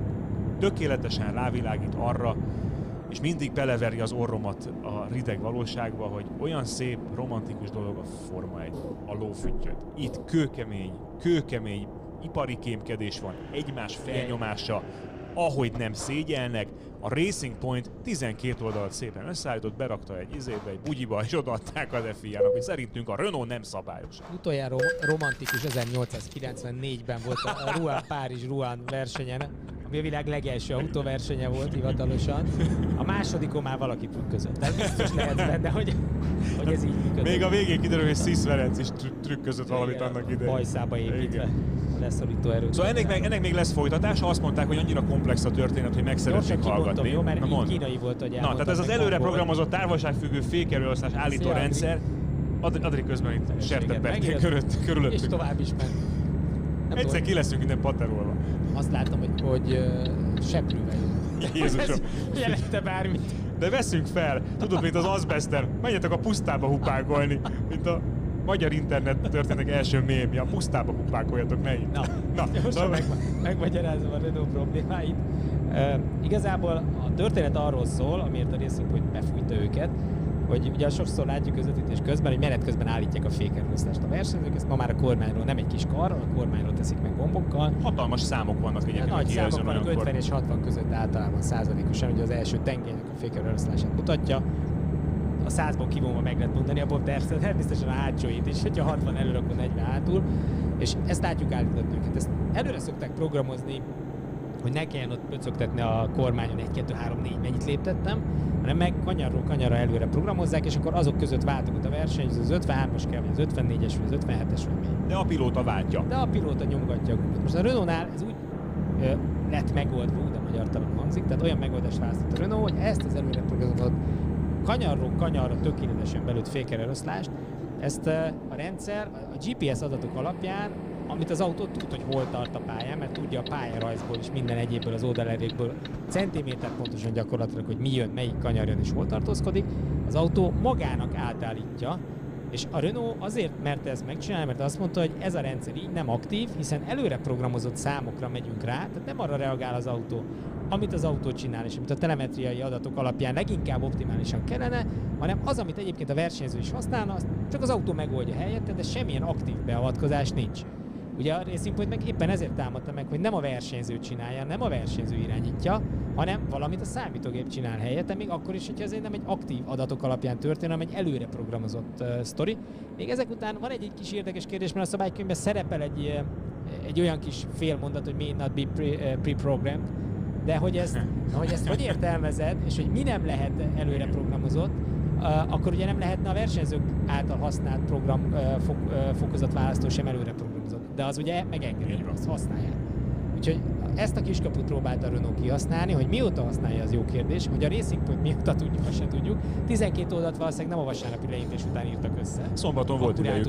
tökéletesen rávilágít arra, és mindig beleveri az orromat a rideg valóságba, hogy olyan szép, romantikus dolog a Forma 1, a lófüttyöt. Itt kőkemény, kőkemény ipari kémkedés van, egymás felnyomása, ahogy nem szégyelnek, a Racing Point 12 oldalat szépen összeállított, berakta egy izébe, egy bugyiba, és odaadták az FIA-nak, hogy szerintünk a Renault nem szabályos. Utoljára romantikus 1894-ben volt a Rouen Párizs Rouen versenyen, ami a világ legelső autóversenye volt hivatalosan. A másodikon már valaki trükközött. Tehát biztos lehet benne, hogy, hogy ez így működik. Még a végén kiderül, hogy Sis Ferenc is trükközött valamit annak idején. Bajszába építve. Igen leszorító erő. Szóval ennek meg, ennek még lesz folytatása, azt mondták, hogy annyira komplex a történet, hogy meg szeretnék hallgatni. Jó, mert Na, kínai volt, hogy Na, tehát ez az előre programozott távolságfüggő fékerőosztás állító Szia, rendszer, Adri közben itt sertepperték körülöttünk. És tovább is ment. Nem Egyszer ki leszünk innen paterolva. Azt látom, hogy, hogy uh, seprűvel Jézusom. Jelente bármit. De veszünk fel. Tudod, mint az azbester. Menjetek a pusztába hupákolni. Mint a magyar internet történetek első mémje. A pusztába kupákoljatok, ne Na, Na most szóval... meg, megmagyarázom a Renault problémáit. Uh, igazából a történet arról szól, amiért a részünk, hogy befújta őket, hogy ugye sokszor látjuk közvetítés közben, hogy menet közben állítják a fékerosztást a versenyzők, ezt ma már a kormányról nem egy kis karral, a kormányról teszik meg gombokkal. Hatalmas számok vannak egyébként. Nagy számok vannak, 50 és 60 között általában százalékosan, hogy az első tengelynek a fékerosztását mutatja a százból kivonva meg lehet mondani, abból persze természetesen a hátsóit is, hogyha 60 előre, akkor 40 hátul, és ezt látjuk állított őket. Ezt előre szokták programozni, hogy ne kelljen ott pöcögtetni a kormányon 1, 2, 3, 4, mennyit léptettem, hanem meg kanyarról kanyarra előre programozzák, és akkor azok között váltogat a verseny, az 53-as kell, vagy az 54-es, vagy az 57-es, vagy mi. De a pilóta váltja. De a pilóta nyomgatja a gombot. Most a Renault-nál ez úgy ö, lett megoldva, de magyar talán hangzik, tehát olyan megoldást választott a Renault, hogy ezt az előre programozott kanyarról kanyarra tökéletesen belőtt fékereloszlást, ezt a rendszer a GPS adatok alapján amit az autó tud, hogy hol tart a pályán, mert tudja a pályarajzból és minden egyébből az oldalerékből centiméter pontosan gyakorlatilag, hogy mi jön, melyik kanyar jön és hol tartózkodik, az autó magának átállítja, és a Renault azért merte ezt megcsinálni, mert azt mondta, hogy ez a rendszer így nem aktív, hiszen előre programozott számokra megyünk rá, tehát nem arra reagál az autó, amit az autó csinál, és amit a telemetriai adatok alapján leginkább optimálisan kellene, hanem az, amit egyébként a versenyző is használna, csak az autó megoldja helyette, de semmilyen aktív beavatkozás nincs. Ugye a Racing Point meg éppen ezért támadta meg, hogy nem a versenyző csinálja, nem a versenyző irányítja, hanem valamit a számítógép csinál helyette, még akkor is, hogyha ez nem egy aktív adatok alapján történik, hanem egy előre programozott uh, sztori. Még ezek után van egy, kis érdekes kérdés, mert a szabálykönyvben szerepel egy, egy olyan kis félmondat, hogy may not be pre, pre-programmed, de hogy ezt, hogy ezt hogy értelmezed, és hogy mi nem lehet előre programozott, akkor ugye nem lehetne a versenyzők által használt program uh, fok, fokozatválasztó sem előre programozott. De az ugye megengedi, azt használják. Úgyhogy ezt a kiskaput próbálta Renault kihasználni, hogy mióta használja, az jó kérdés, hogy a Racing Point mióta tudjuk, azt se tudjuk. 12 oldalt valószínűleg nem a vasárnapi leintés után írtak össze. Szombaton volt idejük.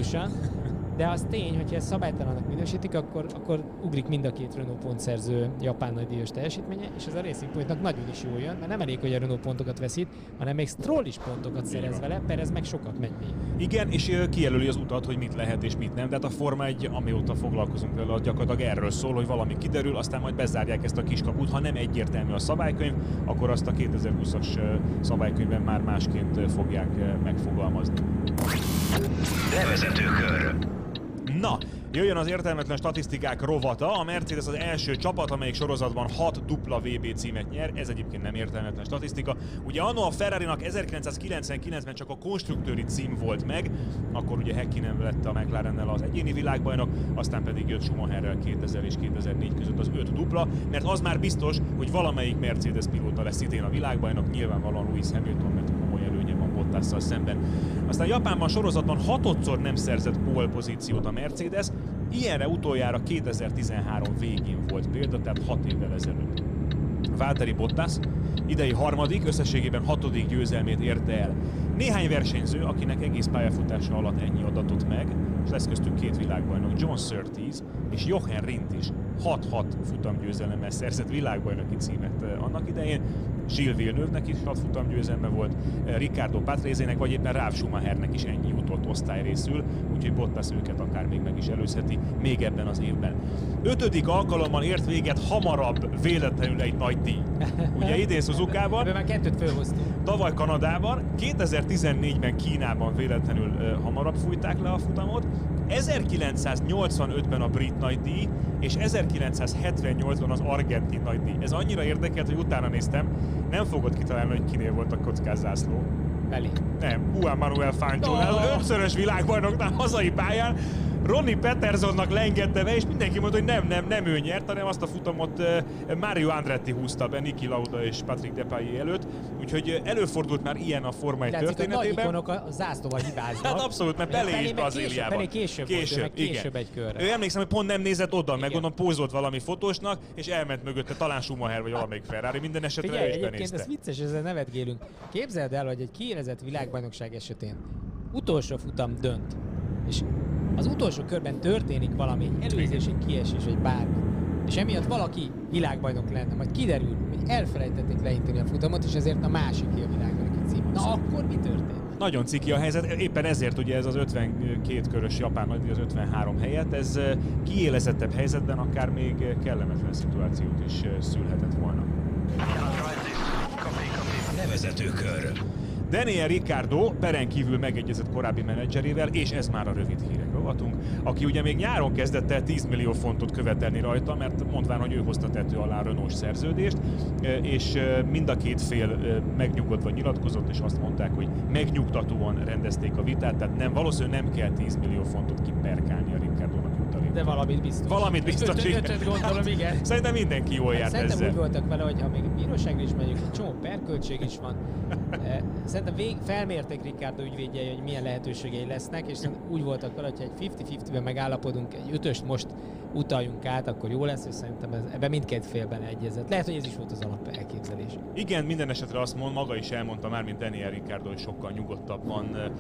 De az tény, hogyha ezt szabálytalannak minősítik, akkor, akkor ugrik mind a két Renault pontszerző japán nagydíjas teljesítménye, és ez a Racing Pointnak nagyon is jól jön, mert nem elég, hogy a Renault pontokat veszít, hanem még Stroll is pontokat szerez vele, Perez meg sokat megy még. Igen, és kijelöli az utat, hogy mit lehet és mit nem. De hát a Forma 1, amióta foglalkozunk vele, az gyakorlatilag erről szól, hogy valami kiderül, aztán majd bezárják ezt a kiskaput. Ha nem egyértelmű a szabálykönyv, akkor azt a 2020-as szabálykönyvben már másként fogják megfogalmazni. Levezetőkör. Na, jöjjön az értelmetlen statisztikák rovata. A Mercedes az első csapat, amelyik sorozatban 6 dupla VB címet nyer. Ez egyébként nem értelmetlen statisztika. Ugye anno a Ferrari-nak 1999-ben csak a konstruktőri cím volt meg, akkor ugye Häkkinen lett a McLarennel az egyéni világbajnok, aztán pedig jött Schumacherrel 2000 és 2004 között az 5 dupla, mert az már biztos, hogy valamelyik Mercedes pilóta lesz idén a világbajnok, nyilvánvalóan Lewis Hamilton, mert Bottasszal szemben. Aztán Japánban sorozatban hatodszor nem szerzett pole pozíciót a Mercedes, ilyenre utoljára 2013 végén volt példa, tehát 6 évvel ezelőtt. Valtteri Bottas idei harmadik, összességében hatodik győzelmét érte el. Néhány versenyző, akinek egész pályafutása alatt ennyi adatot meg, és lesz köztük két világbajnok, John Surtees és Jochen Rindt is 6-6 futamgyőzelemmel szerzett világbajnoki címet eh, annak idején. Gilles Villeneuve-nek is 6 futamgyőzelme volt, eh, Ricardo Patrézének vagy éppen Ralf Schumachernek is ennyi jutott osztály részül, úgyhogy Bottas őket akár még meg is előzheti még ebben az évben. Ötödik alkalommal ért véget hamarabb véletlenül egy nagy díj. Ugye idén Suzuka-ban, már kettőt fölhoztunk. tavaly Kanadában, 2014-ben Kínában véletlenül uh, hamarabb fújták le a futamot, 1985-ben a brit nagydíj, és 1978-ban az argentin nagydíj. Ez annyira érdekelt, hogy utána néztem, nem fogod kitalálni, hogy kinél volt a kockázászló. Belé. Nem, Juan Manuel Fangio, Oh. ötszörös világbajnoknál hazai pályán, Ronnie Petersonnak lengette be, és mindenki mondta, hogy nem, nem, nem ő nyert, hanem azt a futamot Mario Andretti húzta be Niki Lauda és Patrick Depailler előtt, úgyhogy előfordult már ilyen a Forma 1 Látszik, hogy nagy történetében. ikonok a zászlóval hibáznak. Hát abszolút, mert Pelé is meg Brazíliában. Később, Pelé később, később, volt, meg később igen. egy körre. Ő emlékszem, hogy pont nem nézett oda, meg Igen. gondolom pózolt valami fotósnak, és elment mögötte talán Schumacher vagy valamelyik Ferrari, minden esetre Figyelj, ő is egyébként benézte. ez vicces, ezzel nevetgélünk. Képzeld el, hogy egy kiélezett világbajnokság esetén utolsó futam dönt, és az utolsó körben történik valami, egy előzés, egy kiesés, vagy bármi, és emiatt valaki világbajnok lenne, majd kiderül, hogy elfelejtették leinteni a futamot, és ezért a másik a világbajnoki cím. Na akkor mi történt? Nagyon ciki a helyzet, éppen ezért ugye ez az 52 körös japán nagydíj az 53 helyett, ez eh, kiélezettebb helyzetben akár még kellemetlen szituációt is eh, szülhetett volna. Levezetőkör. Daniel Ricardo peren kívül megegyezett korábbi menedzserével, és ez már a rövid hírek rovatunk, aki ugye még nyáron kezdett el 10 millió fontot követelni rajta, mert mondván, hogy ő hozta tető alá Renault szerződést, és mind a két fél megnyugodva nyilatkozott, és azt mondták, hogy megnyugtatóan rendezték a vitát, tehát nem, valószínűleg nem kell 10 millió fontot kiperkálni a jutalékot. De valamit biztos. Valamit biztos, Ötöt, gondolom, igen. Szerintem mindenki jól járt Szerintem ezzel. úgy voltak vele, hogy ha még bíróságra is megyünk, egy csomó perköltség is van. [laughs] Eh, Szerintem vég, felmérték Ricardo ügyvédjei, hogy milyen lehetőségei lesznek, és szerintem úgy voltak vele, hogy egy 50-50-ben megállapodunk, egy ötöst most utaljunk át, akkor jó lesz, és szerintem ez, ebben mindkét félben egyezett. Lehet, hogy ez is volt az alap elképzelés. Igen, minden esetre azt mond, maga is elmondta már, mint Daniel Ricardo, hogy sokkal nyugodtabban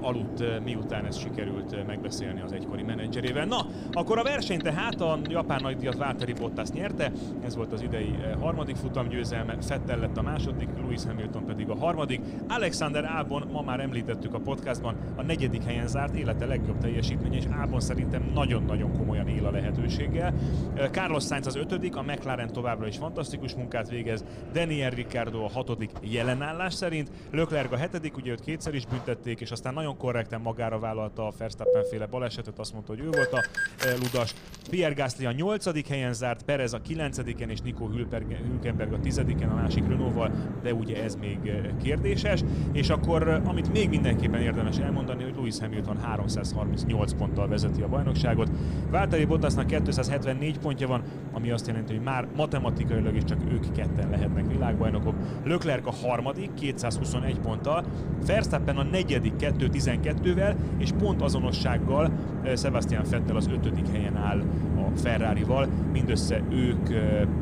aludt, miután ezt sikerült megbeszélni az egykori menedzserével. Na, Akkor a verseny tehát a japán nagydíjat Valtteri Bottas nyerte, ez volt az idei harmadik futam győzelme, Fettel lett a második, Lewis Hamilton pedig a harmadik. Alexander Albon, ma már említettük a podcastban, a negyedik helyen zárt élete legjobb teljesítménye, és Albon szerintem nagyon-nagyon komolyan él a lehetőséggel. Eh, Carlos Sainz az ötödik, a McLaren továbbra is fantasztikus munkát végez, Daniel Ricciardo a hatodik jelenállás szerint, Leclerc a hetedik, ugye őt kétszer is büntették, és aztán nagyon korrekten magára vállalta a Verstappen féle balesetet, azt mondta, hogy ő volt a eh, ludas. Pierre Gasly a nyolcadik helyen zárt, Perez a kilencediken, és Nico Hülkenberg a tizediken a másik Renault-val, de ugye ez még eh, kérdéses. És akkor, eh, amit még mindenképpen érdemes elmondani, hogy Lewis Hamilton 338 ponttal vezeti a bajnokságot. Valtteri Bottasnak 274 pontja van, ami azt jelenti, hogy már matematikailag is csak ők ketten lehetnek világbajnokok. Leclerc a harmadik, 221 ponttal, Verstappen a negyedik 212-vel, és pont azonossággal Sebastian Vettel az ötödik helyen áll a Ferrari-val. Mindössze ők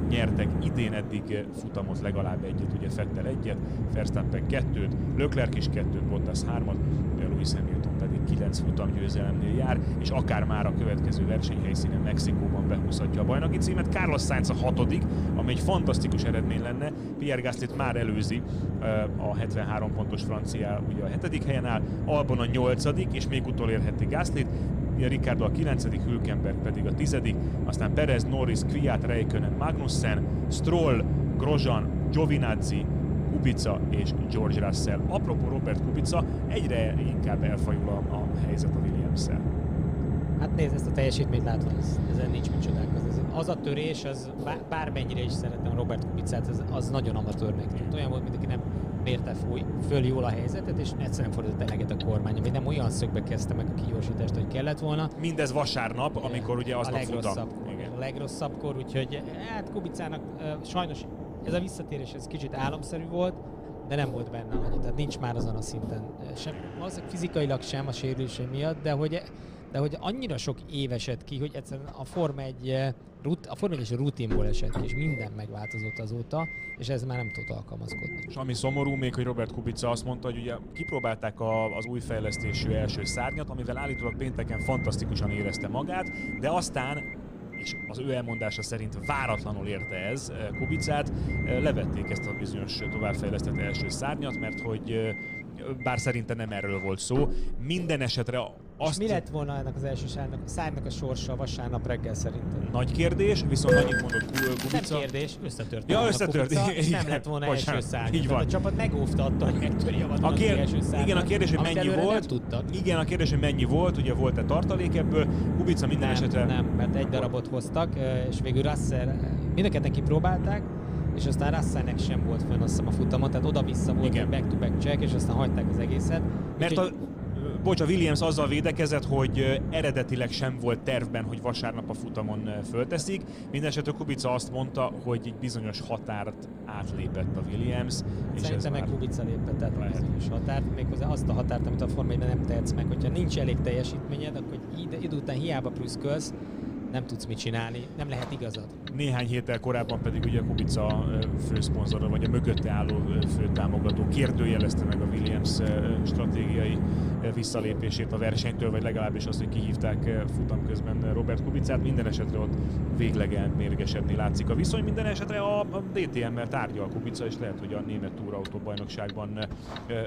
nyertek idén eddig futamot legalább egyet, ugye Vettel egyet, Verstappen kettőt, Leclerc is kettőt, Bottas hármat, Lewis Hamilton 9 futam győzelemnél jár, és akár már a következő versenyhelyszínen Mexikóban behúzhatja a bajnoki címet. Carlos Sainz a hatodik, ami egy fantasztikus eredmény lenne. Pierre Gaslyt már előzi a 73 pontos francia, ugye a hetedik helyen áll, Albon a nyolcadik, és még utolérheti Gaslyt, Ricardo a 9., Hülkenberg pedig a 10., aztán Perez, Norris, Kviat, Räikkönen, Magnussen, Stroll, Grosjean, Giovinazzi, Kubica és George Russell. Apropó Robert Kubica, egyre inkább elfajul a, a helyzet a williams -szel. Hát nézd, ezt a teljesítményt látod, ez, ezen nincs mit csodálkozni. Az a törés, az bármennyire is szeretem Robert Kubicát, az, az nagyon amatőrnek tűnt. Olyan volt, mint aki nem mérte fúj, föl jól a helyzetet, és egyszerűen fordított eleget a kormány, vagy nem olyan szögbe kezdte meg a kihorsítást, hogy kellett volna. Mindez vasárnap, amikor ugye az a legrosszabb, Igen. A legrosszabbkor, úgyhogy hát Kubicának uh, sajnos ez a visszatérés ez kicsit álomszerű volt, de nem volt benne annyi, tehát nincs már azon a szinten. Sem, az fizikailag sem a sérülése miatt, de hogy, de hogy annyira sok év esett ki, hogy egyszerűen a Forma egy a Forma 1 rutinból esett ki, és minden megváltozott azóta, és ez már nem tud alkalmazkodni. És ami szomorú még, hogy Robert Kubica azt mondta, hogy ugye kipróbálták a, az új fejlesztésű első szárnyat, amivel állítólag pénteken fantasztikusan érezte magát, de aztán és az ő elmondása szerint váratlanul érte ez Kubicát, levették ezt a bizonyos továbbfejlesztett első szárnyat, mert hogy bár szerintem nem erről volt szó. Minden esetre azt... És mi lett volna ennek az első sárnak, szárnak a sorsa vasárnap reggel szerintem? Nagy kérdés, viszont annyit mondott Kubica. Nem kérdés, összetört. Ja, összetört. Kubica, és nem lett volna Bocsánat, első szárny. Így van. a csapat megóvta attól, hogy megtöri a, a kér... első szárnyat. Igen, a kérdés, hogy mennyi volt. Igen, a kérdés, hogy mennyi volt, ugye volt-e tartalék ebből. Kubica minden nem, esetre... Nem, mert egy darabot hoztak, és végül Russell mind a kipróbálták, és aztán Russellnek sem volt fönn azt a futamot, tehát oda-vissza volt egy back-to-back check, és aztán hagyták az egészet. Mert a, bocs, a Williams azzal védekezett, hogy eredetileg sem volt tervben, hogy vasárnap a futamon fölteszik. Mindenesetre Kubica azt mondta, hogy egy bizonyos határt átlépett a Williams. És Szerintem meg Kubica lépett át a bizonyos határt, méghozzá azt a határt, amit a Forma nem tehetsz meg. Hogyha nincs elég teljesítményed, akkor idő után hiába prüszkölsz, nem tudsz mit csinálni, nem lehet igazad. Néhány héttel korábban pedig ugye Kubica főszponzora, vagy a mögötte álló főtámogató kérdőjelezte meg a Williams stratégiai visszalépését a versenytől, vagy legalábbis azt, hogy kihívták futam közben Robert Kubicát. Minden esetre ott végleg elmérgesedni látszik a viszony. Minden esetre a DTM-mel tárgyal Kubica, és lehet, hogy a német túrautóbajnokságban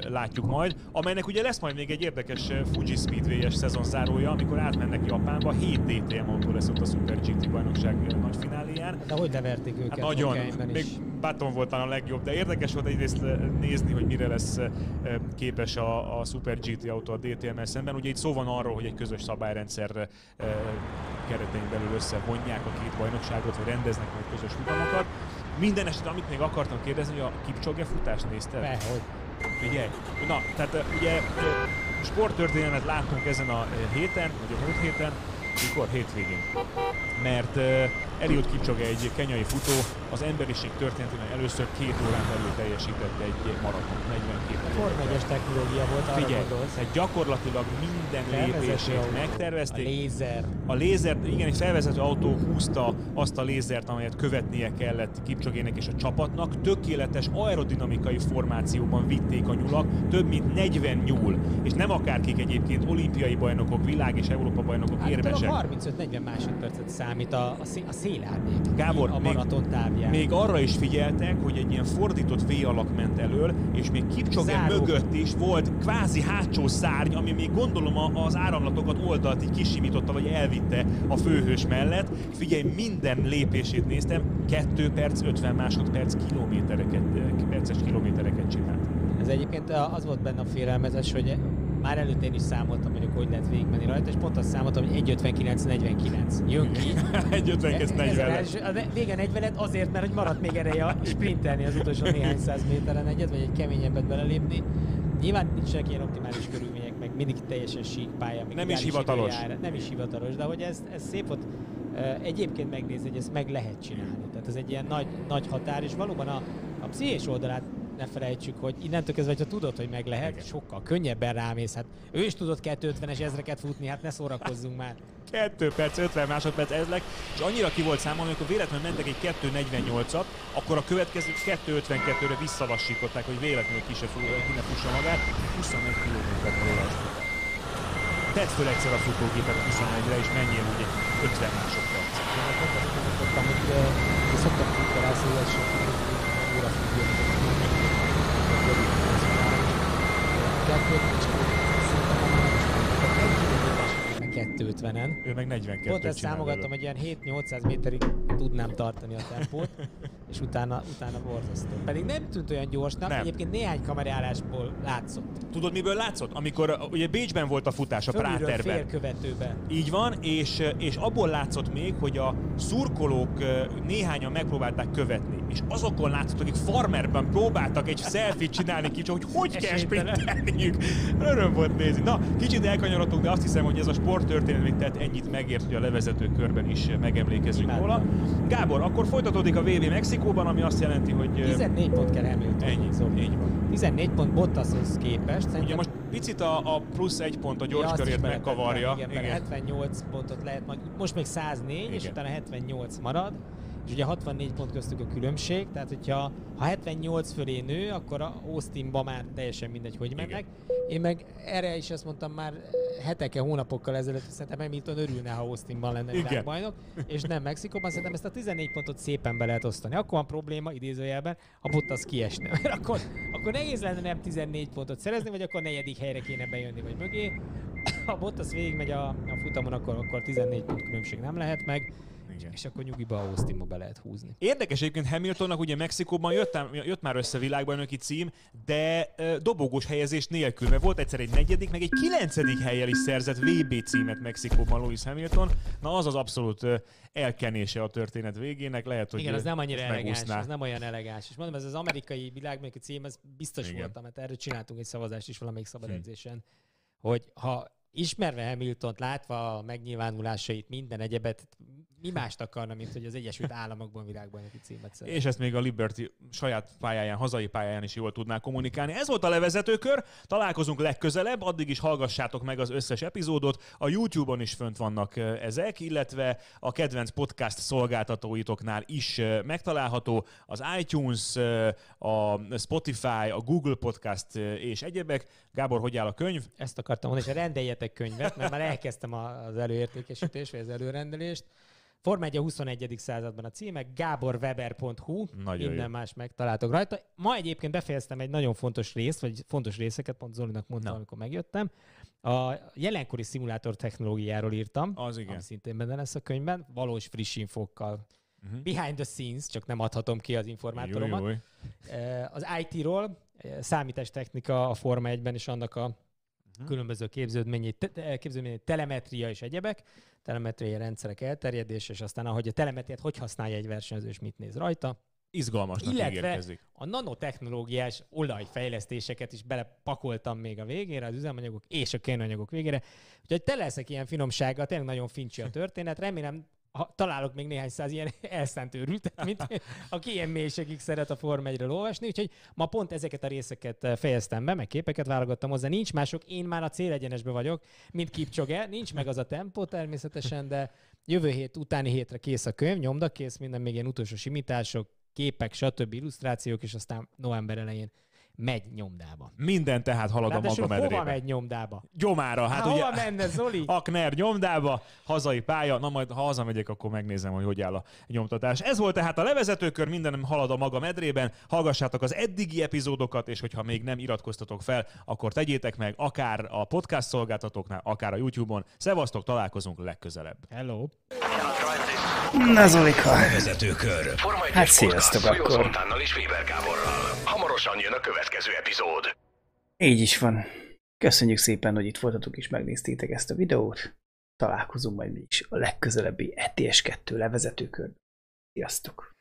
látjuk majd, amelynek ugye lesz majd még egy érdekes Fuji Speedway-es szezonzárója, amikor átmennek Japánba, 7 DTM autó lesz ott a Super GT bajnokság nagy finálián. De hogy leverték őket? Hát nagyon, még Button volt talán a legjobb, de érdekes volt egyrészt nézni, hogy mire lesz képes a, a Super GT autó a DTM-mel szemben. Ugye itt szó van arról, hogy egy közös szabályrendszer keretein belül összevonják a két bajnokságot, vagy rendeznek majd közös futamokat. Minden esetre, amit még akartam kérdezni, hogy a Kipchoge futást nézted? Behogy. Ugye? Na, tehát ugye sporttörténelmet láttunk ezen a héten, vagy a múlt héten, mikor? Hétvégén. Mert Eliud Kipchoge egy kenyai futó, az emberiség történetében először két órán belül teljesített egy maraton, 42 Forma 1 technológia volt, arra Figyelj, tehát gyakorlatilag minden lépését megtervezték. A lézer. A lézer, igen, egy felvezető autó húzta azt a lézert, amelyet követnie kellett Kipcsogének és a csapatnak. Tökéletes aerodinamikai formációban vitték a nyulak, több mint 40 nyúl, és nem akárkik egyébként olimpiai bajnokok, világ és Európa bajnokok, hát, érmes lépések. 35-40 másodpercet számít a, a, szé, a szélárnyék. Gábor, a még- maraton távján. Még arra is figyeltek, hogy egy ilyen fordított V alak ment elől, és még Kipchoge mögött is volt kvázi hátsó szárny, ami még gondolom az áramlatokat oldalt így kisimította, vagy elvitte a főhős mellett. Figyelj, minden lépését néztem, 2 perc, 50 másodperc, kilométereket, eh, perces kilométereket csinált. Ez egyébként az volt benne a félelmezes, hogy már előtt én is számoltam, akkor hogy lehet végigmenni rajta, és pont azt számoltam, hogy 1.59.49 jön ki. [laughs] Egy 50 Ez 40 első- a ne- vége 40 azért, mert hogy maradt még ereje sprintelni az utolsó néhány száz méteren egyet, vagy egy keményebbet belelépni. Nyilván nincsenek ilyen optimális körülmények, meg mindig teljesen sík pálya. Nem is hivatalos. időjárás, Nem is hivatalos, de hogy ez, ez szép volt ö, egyébként megnézni, hogy ezt meg lehet csinálni. Tehát ez egy ilyen nagy, nagy határ, és valóban a, a pszichés oldalát ne felejtsük, hogy innentől kezdve, hogyha tudod, hogy meg lehet, Igen. sokkal könnyebben rámész. Hát ő is tudott 250-es ezreket futni, hát ne szórakozzunk már. [laughs] 2 perc, 50 másodperc ezlek, és annyira ki volt számolva, amikor véletlenül mentek egy 2.48-at, akkor a következő 2.52-re visszalassították, hogy véletlenül ki se fu- ki ne fussa magát. 21 km Tedd föl egyszer a futógépet a 21-re, és menjél úgy egy 50 másodperc. Én azt mondtam, hogy én szoktam futkarászni, hogy sok óra függő. 250-en. Ő meg 42 Pont ezt számogattam, hogy ilyen 7-800 méterig tudnám tartani a tempót, és utána, utána borzasztó. Pedig nem tűnt olyan gyorsnak, Nem. egyébként néhány kamerálásból látszott. Tudod, miből látszott? Amikor ugye Bécsben volt a futás a Fölülről Práterben. félkövetőben. Így van, és, és abból látszott még, hogy a szurkolók néhányan megpróbálták követni, és azokon látszott, akik farmerben próbáltak egy selfie csinálni kicsit, hogy hogy kell sprintelniük. Öröm volt nézni. Na, kicsit elkanyarodtunk, de azt hiszem, hogy ez a sporttörténet tehát ennyit megért, hogy a levezető körben is megemlékezzünk Imádtam. róla. Gábor, akkor folytatódik a VB Mexikóban, ami azt jelenti, hogy ö, 14 pont kell Hamilton. ennyi, Zoli. így van. 14 pont Bottashoz képest. Ugye Szerintem most picit a, a plusz egy pont a Ja, is gyorskörért beletettem, megkavarja. Igen, igen. 78 pontot lehet majd, most még 104, igen. és utána 78 marad, és ugye 64 pont köztük a különbség, tehát hogyha ha 78 fölé nő, akkor a Austinba már teljesen mindegy, hogy mennek. Én meg erre is azt mondtam már heteke, hónapokkal ezelőtt, hogy szerintem Hamilton örülne, ha Austinban lenne Igen. világbajnok, és nem Mexikóban. Szerintem ezt a 14 pontot szépen be lehet osztani. Akkor van probléma, idézőjelben, ha Bottas kiesne. [laughs] Mert akkor, akkor nehéz lenne nem 14 pontot szerezni, vagy akkor negyedik helyre kéne bejönni, vagy mögé. Ha Bottas végigmegy a, a futamon, akkor, akkor 14 pont különbség nem lehet meg, Igen. és akkor nyugiba Austinba be lehet húzni. Érdekes egyébként Hamiltonnak ugye Mexikóban jött, jött már össze világbajnoki cím, de dobogós helyezés nélkül, mert volt egyszer egy negyedik, meg egy kilencedik helyel is szerzett VB címet Mexikóban Lewis Hamilton. Na az az abszolút elkenése a történet végének, lehet, hogy Igen, az nem annyira elegáns, az nem olyan elegáns. És mondom, ez az amerikai világbajnoki cím, ez biztos Igen. voltam, mert erről csináltunk egy szavazást is valamelyik szabad Hm. edzésen, hogy ha ismerve Hamiltont, látva a megnyilvánulásait, minden egyebet, mi mást akarna, mint hogy az Egyesült Államokban világbajnoki címet szeret. És ezt még a Liberty saját pályáján, hazai pályáján is jól tudná kommunikálni. Ez volt a levezetőkör, találkozunk legközelebb, addig is hallgassátok meg az összes epizódot. A YouTube-on is fönt vannak ezek, illetve a kedvenc podcast szolgáltatóitoknál is megtalálható. Az iTunes, a Spotify, a Google Podcast és egyebek. Gábor, hogy áll a könyv? Ezt akartam mondani, és rendeljetek könyvet, mert már elkezdtem az előértékesítést, vagy az előrendelést. Forma 1 a 21. században a címe, gáborweber.hu, Nagyon minden jó. más megtaláltok rajta. Ma egyébként befejeztem egy nagyon fontos részt, vagy fontos részeket, pont Zolinak mondtam, Na. amikor megjöttem. A jelenkori szimulátor technológiáról írtam, Az igen. ami szintén benne lesz a könyvben, valós friss infókkal. Mhm. Behind the scenes, csak nem adhatom ki az informátoromat. Jó, jó, jó. Az IT-ról, számítástechnika a Forma 1-ben és annak a Mhm. különböző képződményei, te- képződményei, telemetria és egyebek, telemetriai rendszerek elterjedése, és aztán ahogy a telemetriát hogy használja egy versenyző, és mit néz rajta. Izgalmasnak Illetve ígérkezik. a nanotechnológiás olajfejlesztéseket is belepakoltam még a végére, az üzemanyagok és a kénanyagok végére. Úgyhogy te leszek ilyen finomsággal, tényleg nagyon fincsi a történet. Remélem, ha találok még néhány száz ilyen [laughs] elszánt őrültet, mint aki ilyen mélységig szeret a Form 1 olvasni, úgyhogy ma pont ezeket a részeket eh, fejeztem be, meg képeket válogattam hozzá. Nincs mások, én már a célegyenesbe vagyok, mint Kipchoge, nincs meg az a tempó természetesen, de jövő hét, utáni hétre kész a könyv, nyomda kész, minden még ilyen utolsó simítások, képek, stb. illusztrációk, és aztán november elején megy nyomdába. Minden tehát halad a Ráadásul maga hova medrébe. megy nyomdába? Gyomára, hát Hát ugye... hova menne, Zoli? [laughs] Akner nyomdába, hazai pálya, na majd ha hazamegyek, akkor megnézem, hogy hogy áll a nyomtatás. Ez volt tehát a levezetőkör, minden halad a maga medrében, hallgassátok az eddigi epizódokat, és hogyha még nem iratkoztatok fel, akkor tegyétek meg, akár a podcast szolgáltatóknál, akár a YouTube-on. Szevasztok, találkozunk legközelebb. Hello. Na Zolika, Vezetőkör. Hát 1-es sziasztok akkor. És Weber Gáborral. Hamarosan jön a következő epizód. így is van. Köszönjük szépen, hogy itt voltatok és megnéztétek ezt a videót. Találkozunk majd mi is a legközelebbi ETS2 levezetőkör. Sziasztok!